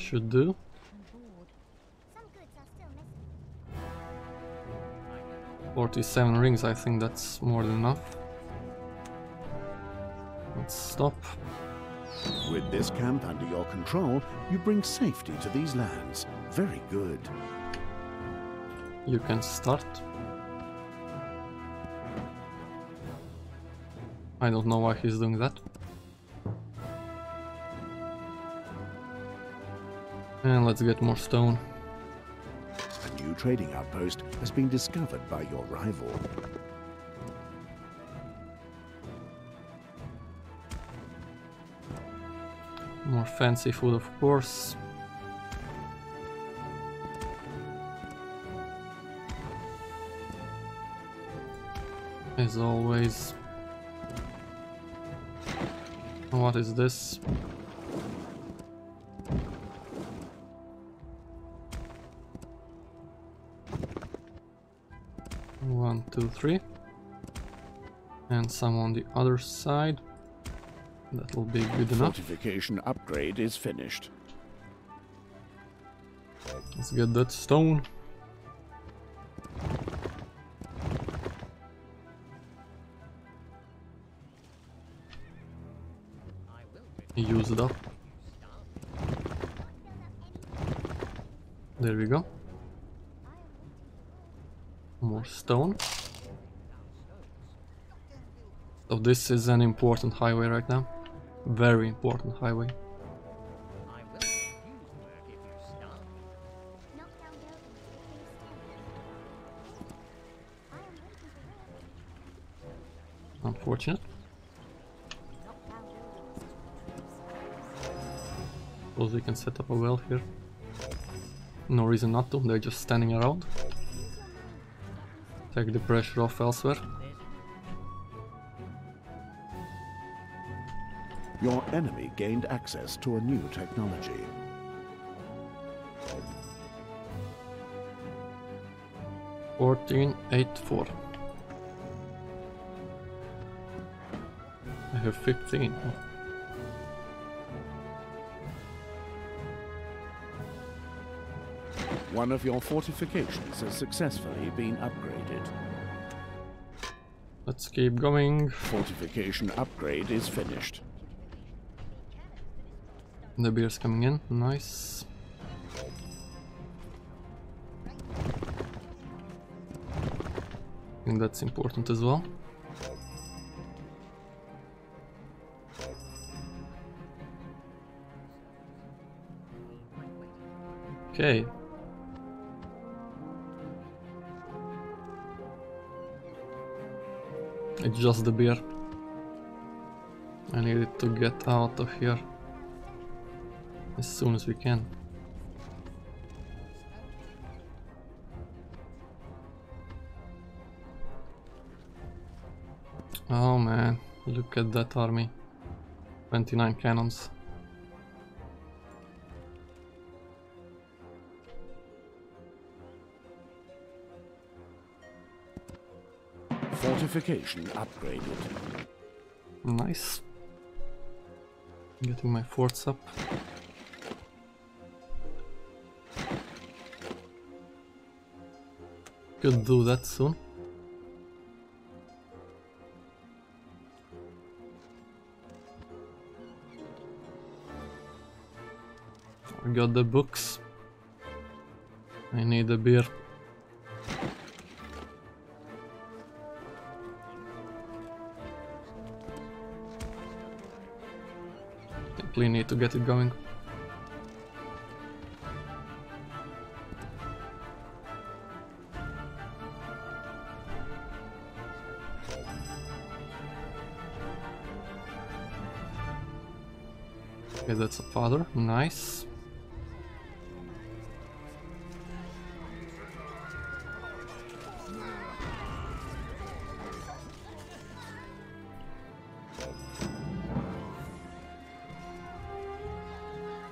[SPEAKER 1] should do? 47 rings, I think that's more than enough. Let's stop.
[SPEAKER 2] With this camp under your control, you bring safety to these lands. Very good.
[SPEAKER 1] You can start. I don't know why he's doing that. And let's get more stone.
[SPEAKER 2] A new trading outpost has been discovered by your rival.
[SPEAKER 1] More fancy food, of course. As always. What is this? Two, three. And some on the other side. That'll be good enough.
[SPEAKER 2] Fortification upgrade is finished.
[SPEAKER 1] Let's get that stone. Use it up. There we go. More stone. So this is an important highway right now. Very important highway. Unfortunate. Suppose we can set up a well here. No reason not to, they're just standing around. Take the pressure off elsewhere.
[SPEAKER 2] Your enemy gained access to a new technology.
[SPEAKER 1] Fourteen eight four. I have fifteen.
[SPEAKER 2] One of your fortifications has successfully been upgraded.
[SPEAKER 1] Let's keep going.
[SPEAKER 2] Fortification upgrade is finished.
[SPEAKER 1] The beer's coming in, nice. I think that's important as well. Okay. It's just the beer. I needed to get out of here as soon as we can. Oh man, look at that army. 29 cannons.
[SPEAKER 2] Fortification upgraded.
[SPEAKER 1] Nice. Getting my forts up. Could do that soon. I got the books. I need a beer. Simply need to get it going. Father. Nice.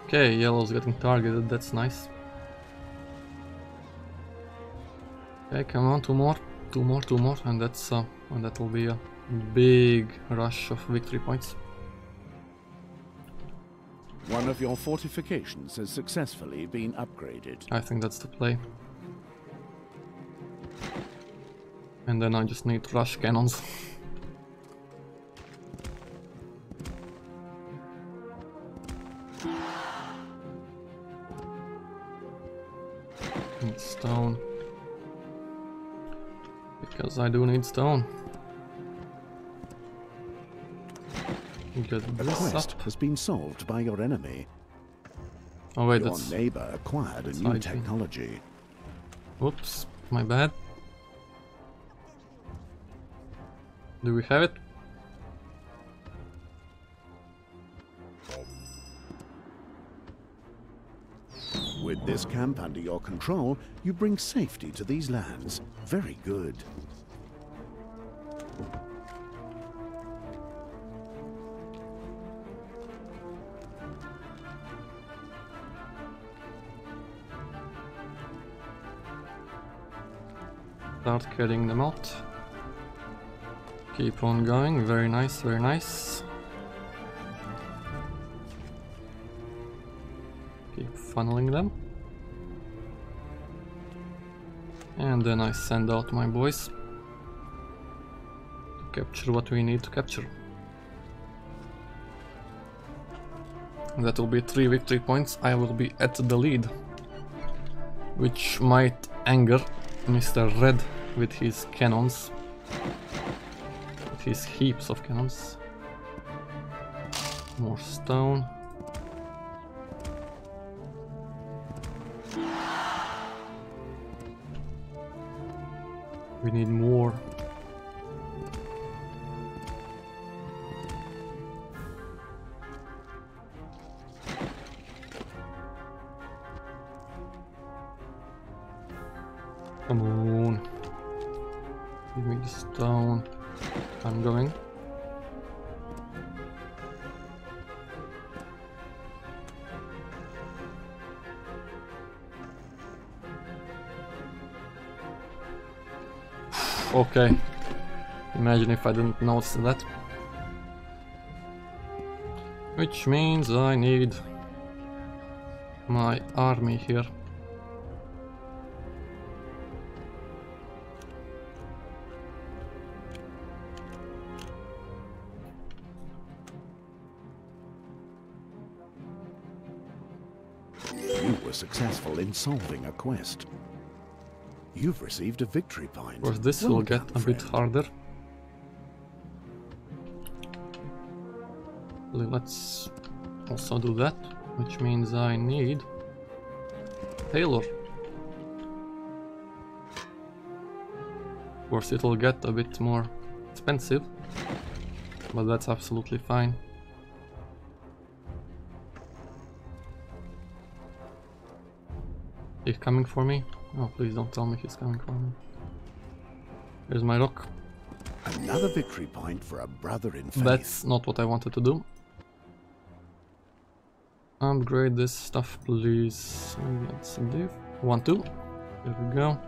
[SPEAKER 1] Okay, yellow's getting targeted, that's nice. Okay, come on, two more, two more, two more, and that's uh, and that will be a big rush of victory points.
[SPEAKER 2] One of your fortifications has successfully been upgraded.
[SPEAKER 1] I think that's the play. And then I just need rush cannons. need stone. Because I do need stone. Get
[SPEAKER 2] A quest
[SPEAKER 1] up.
[SPEAKER 2] has been solved by your enemy.
[SPEAKER 1] Oh wait,
[SPEAKER 2] Your
[SPEAKER 1] that's...
[SPEAKER 2] neighbor acquired a new technology.
[SPEAKER 1] Oops, my bad. Do we have it?
[SPEAKER 2] With this camp under your control, you bring safety to these lands. Very good.
[SPEAKER 1] Start cutting them out. Keep on going, very nice, very nice. Keep funneling them. And then I send out my boys to capture what we need to capture. That will be 3 victory points, I will be at the lead. Which might anger Mr. Red with his cannons. With his heaps of cannons. More stone. We need more. If I didn't notice that. Which means I need my army here.
[SPEAKER 2] You were successful in solving a quest. You've received a victory point. Of
[SPEAKER 1] course, this will get a bit harder. Let's also do that, which means I need tailor. Of course, it'll get a bit more expensive, but that's absolutely fine. He's coming for me? Oh, please don't tell me he's coming for me. Here's my rock.
[SPEAKER 2] Another victory point for a brother in faith.
[SPEAKER 1] That's not what I wanted to do. Upgrade this stuff, please. Let's do one, two. There we go.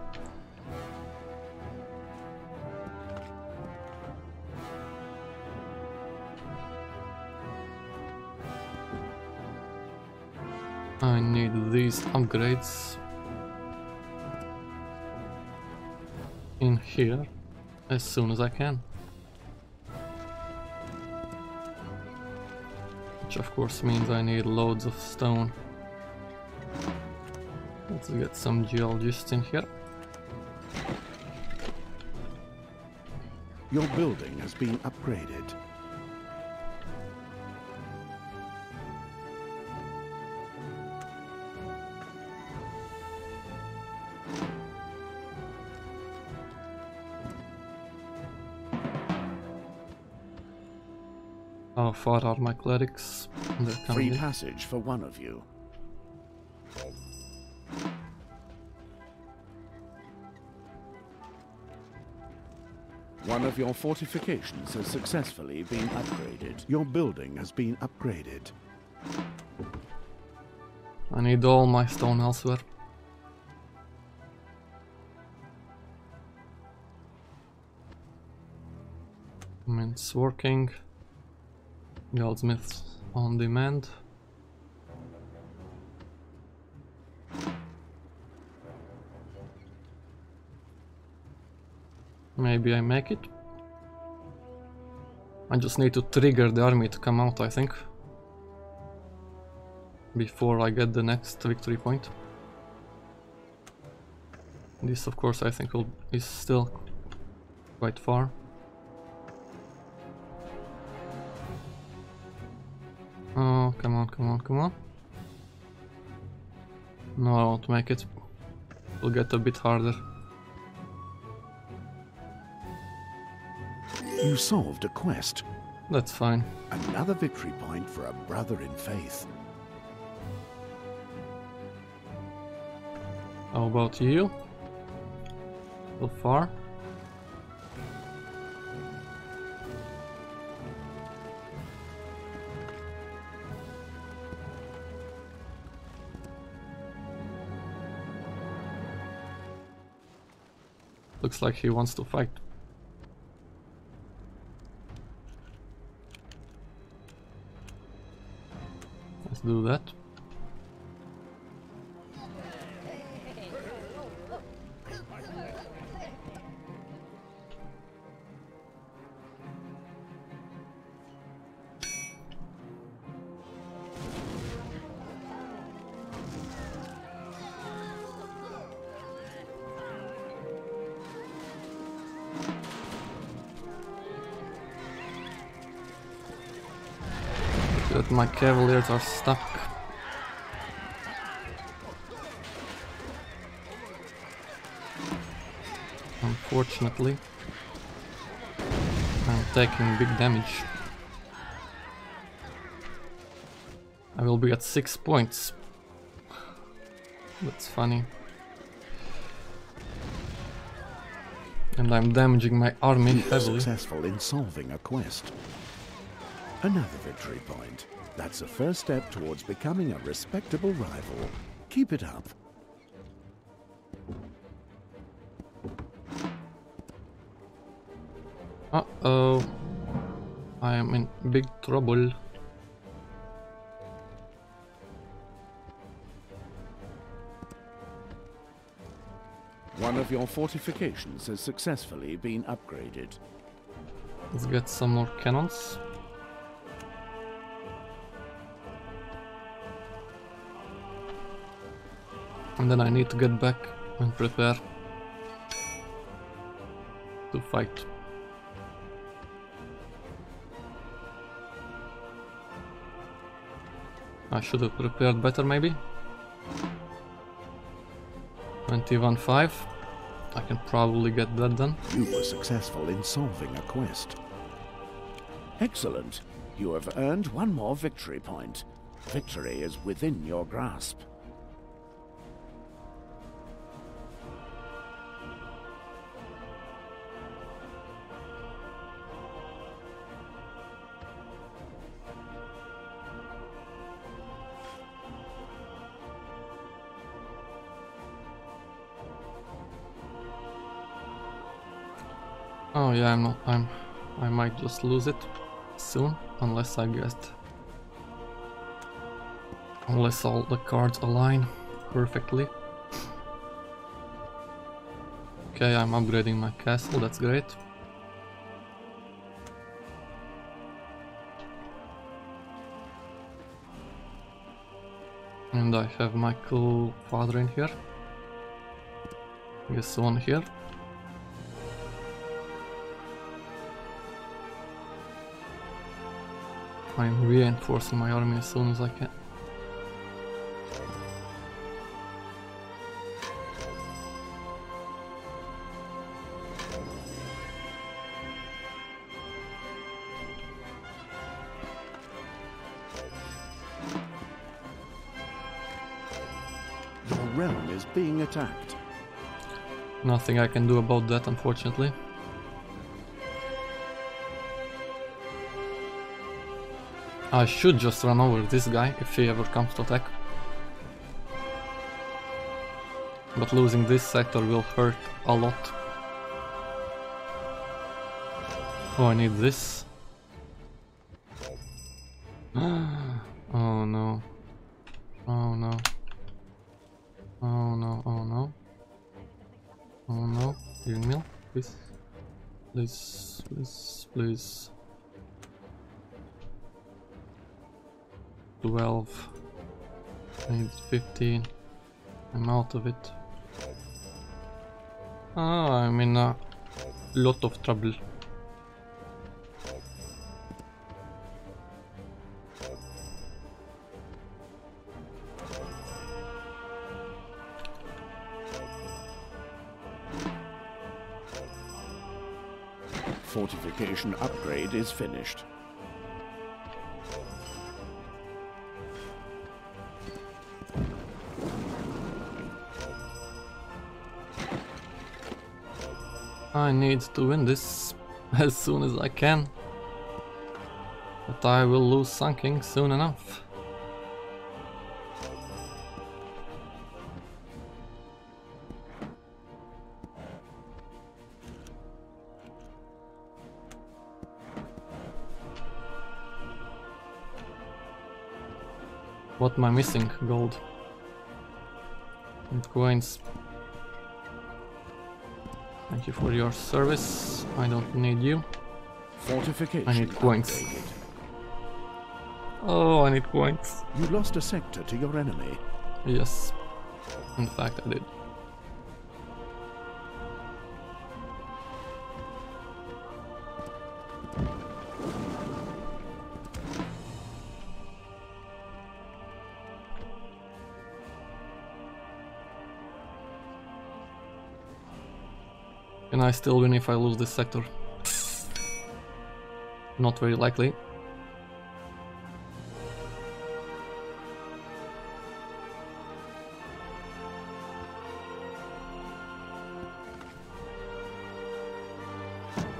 [SPEAKER 1] I need these upgrades. in here as soon as I can. Course means I need loads of stone. Let's get some geologists in here.
[SPEAKER 2] Your building has been upgraded.
[SPEAKER 1] How far are my clerics?
[SPEAKER 2] Free passage for one of you. One of your fortifications has successfully been upgraded. Your building has been upgraded.
[SPEAKER 1] I need all my stone elsewhere. I mean, it's working. Goldsmiths on demand. Maybe I make it. I just need to trigger the army to come out, I think. Before I get the next victory point. This, of course, I think will, is still quite far. Come on, come on, come on. No, I won't make it. It'll get a bit harder.
[SPEAKER 2] You solved a quest.
[SPEAKER 1] That's fine.
[SPEAKER 2] Another victory point for a brother in faith.
[SPEAKER 1] How about you? So far? Looks like he wants to fight. Let's do that. Cavaliers are stuck. Unfortunately. I'm taking big damage. I will be at 6 points. That's funny. And I'm damaging my army heavily.
[SPEAKER 2] successful in solving a quest. Another victory point. That's a first step towards becoming a respectable rival. Keep it up.
[SPEAKER 1] Uh-oh. I am in big trouble.
[SPEAKER 2] One of your fortifications has successfully been upgraded.
[SPEAKER 1] Let's get some more cannons. And then I need to get back and prepare to fight. I should have prepared better maybe. 21.5. I can probably get that done.
[SPEAKER 2] You were successful in solving a quest. Excellent. You have earned one more victory point. Victory is within your grasp.
[SPEAKER 1] Oh yeah, I'm not. I'm. I might just lose it soon, unless I get. Unless all the cards align perfectly. Okay, I'm upgrading my castle. That's great. And I have my cool father in here. This one here. I'm reinforcing my army as soon as I can.
[SPEAKER 2] Your realm is being attacked.
[SPEAKER 1] Nothing I can do about that, unfortunately. I should just run over this guy if he ever comes to attack. But losing this sector will hurt a lot. Oh, I need this. I need 15. I'm out of it. Ah, I'm in a lot of trouble.
[SPEAKER 2] Fortification upgrade is finished.
[SPEAKER 1] I need to win this as soon as I can. But I will lose Sun soon enough. What am I missing? Gold. And coins. Thank you for your service. I don't need you.
[SPEAKER 2] Fortification
[SPEAKER 1] I need coins. Oh, I need coins.
[SPEAKER 2] You lost a sector to your enemy.
[SPEAKER 1] Yes. In fact, I did. I still win if I lose this sector? Not very likely.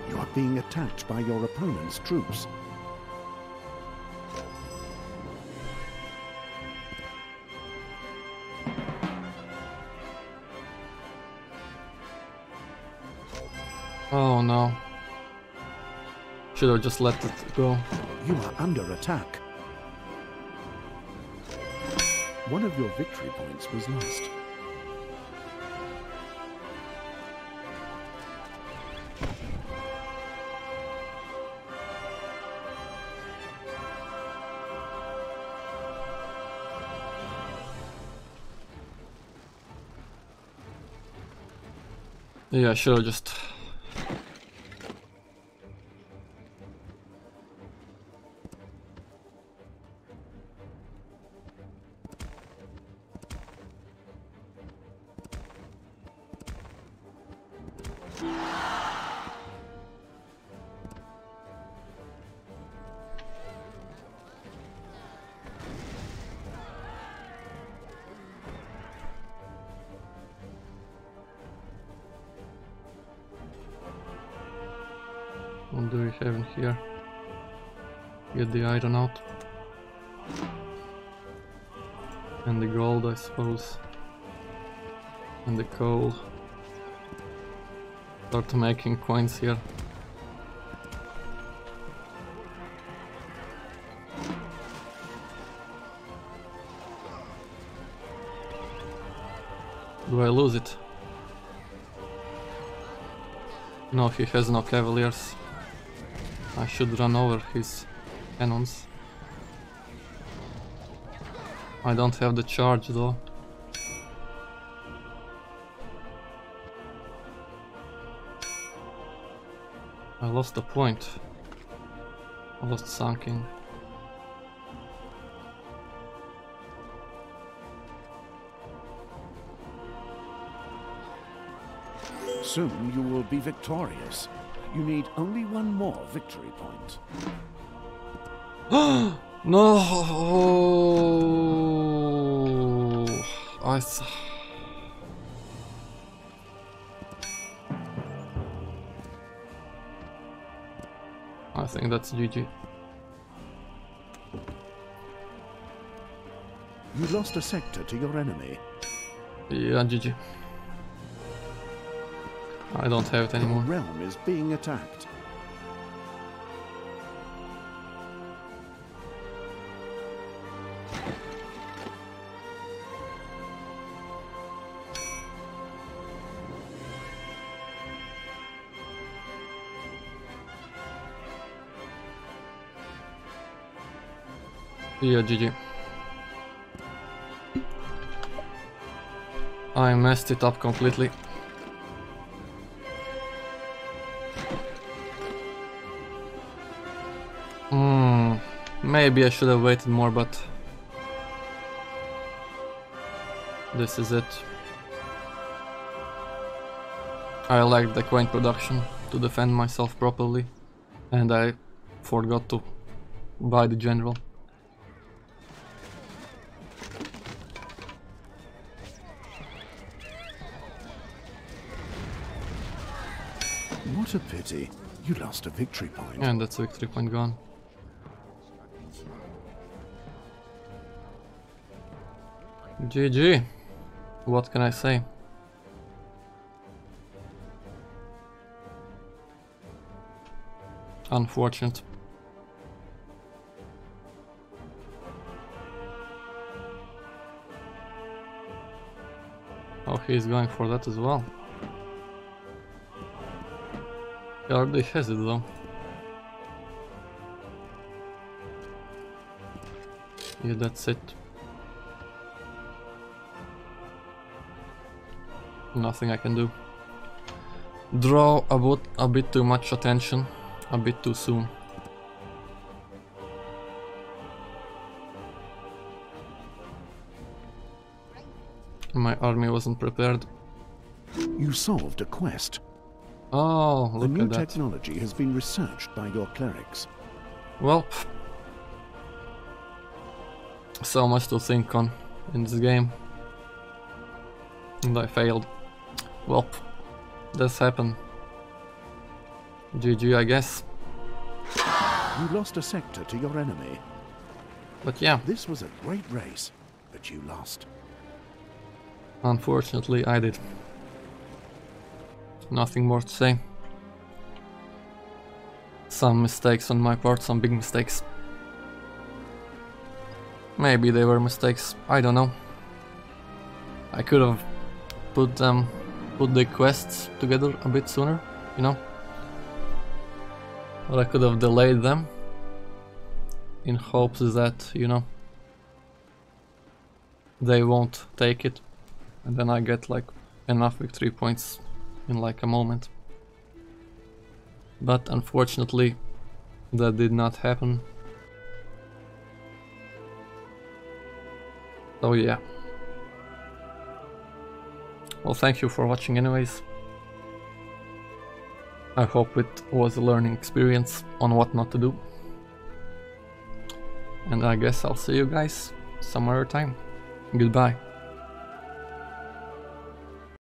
[SPEAKER 2] You are being attacked by your opponent's troops.
[SPEAKER 1] Should have just let it go.
[SPEAKER 2] You are under attack. One of your victory points was lost.
[SPEAKER 1] Yeah, I should have just... do we have in here? Get the iron out. And the gold, I suppose. And the coal. Start making coins here. Do I lose it? No, he has no cavaliers. I should run over his cannons. I don't have the charge though. I lost a point. I lost Sun
[SPEAKER 2] Soon you will be victorious. You need only one more victory point.
[SPEAKER 1] no! I. I think that's GG.
[SPEAKER 2] You lost a sector to your enemy.
[SPEAKER 1] Yeah, GG. I don't have it anymore.
[SPEAKER 2] realm is being attacked.
[SPEAKER 1] Yeah, GG. I messed it up completely. Maybe I should have waited more, but this is it. I lacked the coin production to defend myself properly, and I forgot to buy the general.
[SPEAKER 2] What a pity. You lost a victory point.
[SPEAKER 1] And that's a victory point gone. GG. What can I say? Unfortunate. Oh, he's going for that as well. He already has it though. Yeah, that's it. Nothing I can do. Draw a bit, a bit too much attention, a bit too soon. My army wasn't prepared.
[SPEAKER 2] You solved a quest.
[SPEAKER 1] Oh,
[SPEAKER 2] The
[SPEAKER 1] look
[SPEAKER 2] new
[SPEAKER 1] at that.
[SPEAKER 2] technology has been researched by your clerics.
[SPEAKER 1] Well, so much to think on in this game. And I failed. Well, this happened. GG I guess.
[SPEAKER 2] You lost a sector to your enemy.
[SPEAKER 1] But yeah,
[SPEAKER 2] This was a great race, but you lost.
[SPEAKER 1] unfortunately I did. Nothing more to say. Some mistakes on my part, some big mistakes. Maybe they were mistakes, I don't know. I could have put them, put the quests together a bit sooner, you know? Or I could have delayed them in hopes that, you know, they won't take it and then I get like enough victory points in like a moment. But unfortunately that did not happen. So yeah. Well thank you for watching anyways. I hope it was a learning experience on what not to do. And I guess I'll see you guys some other time. Goodbye.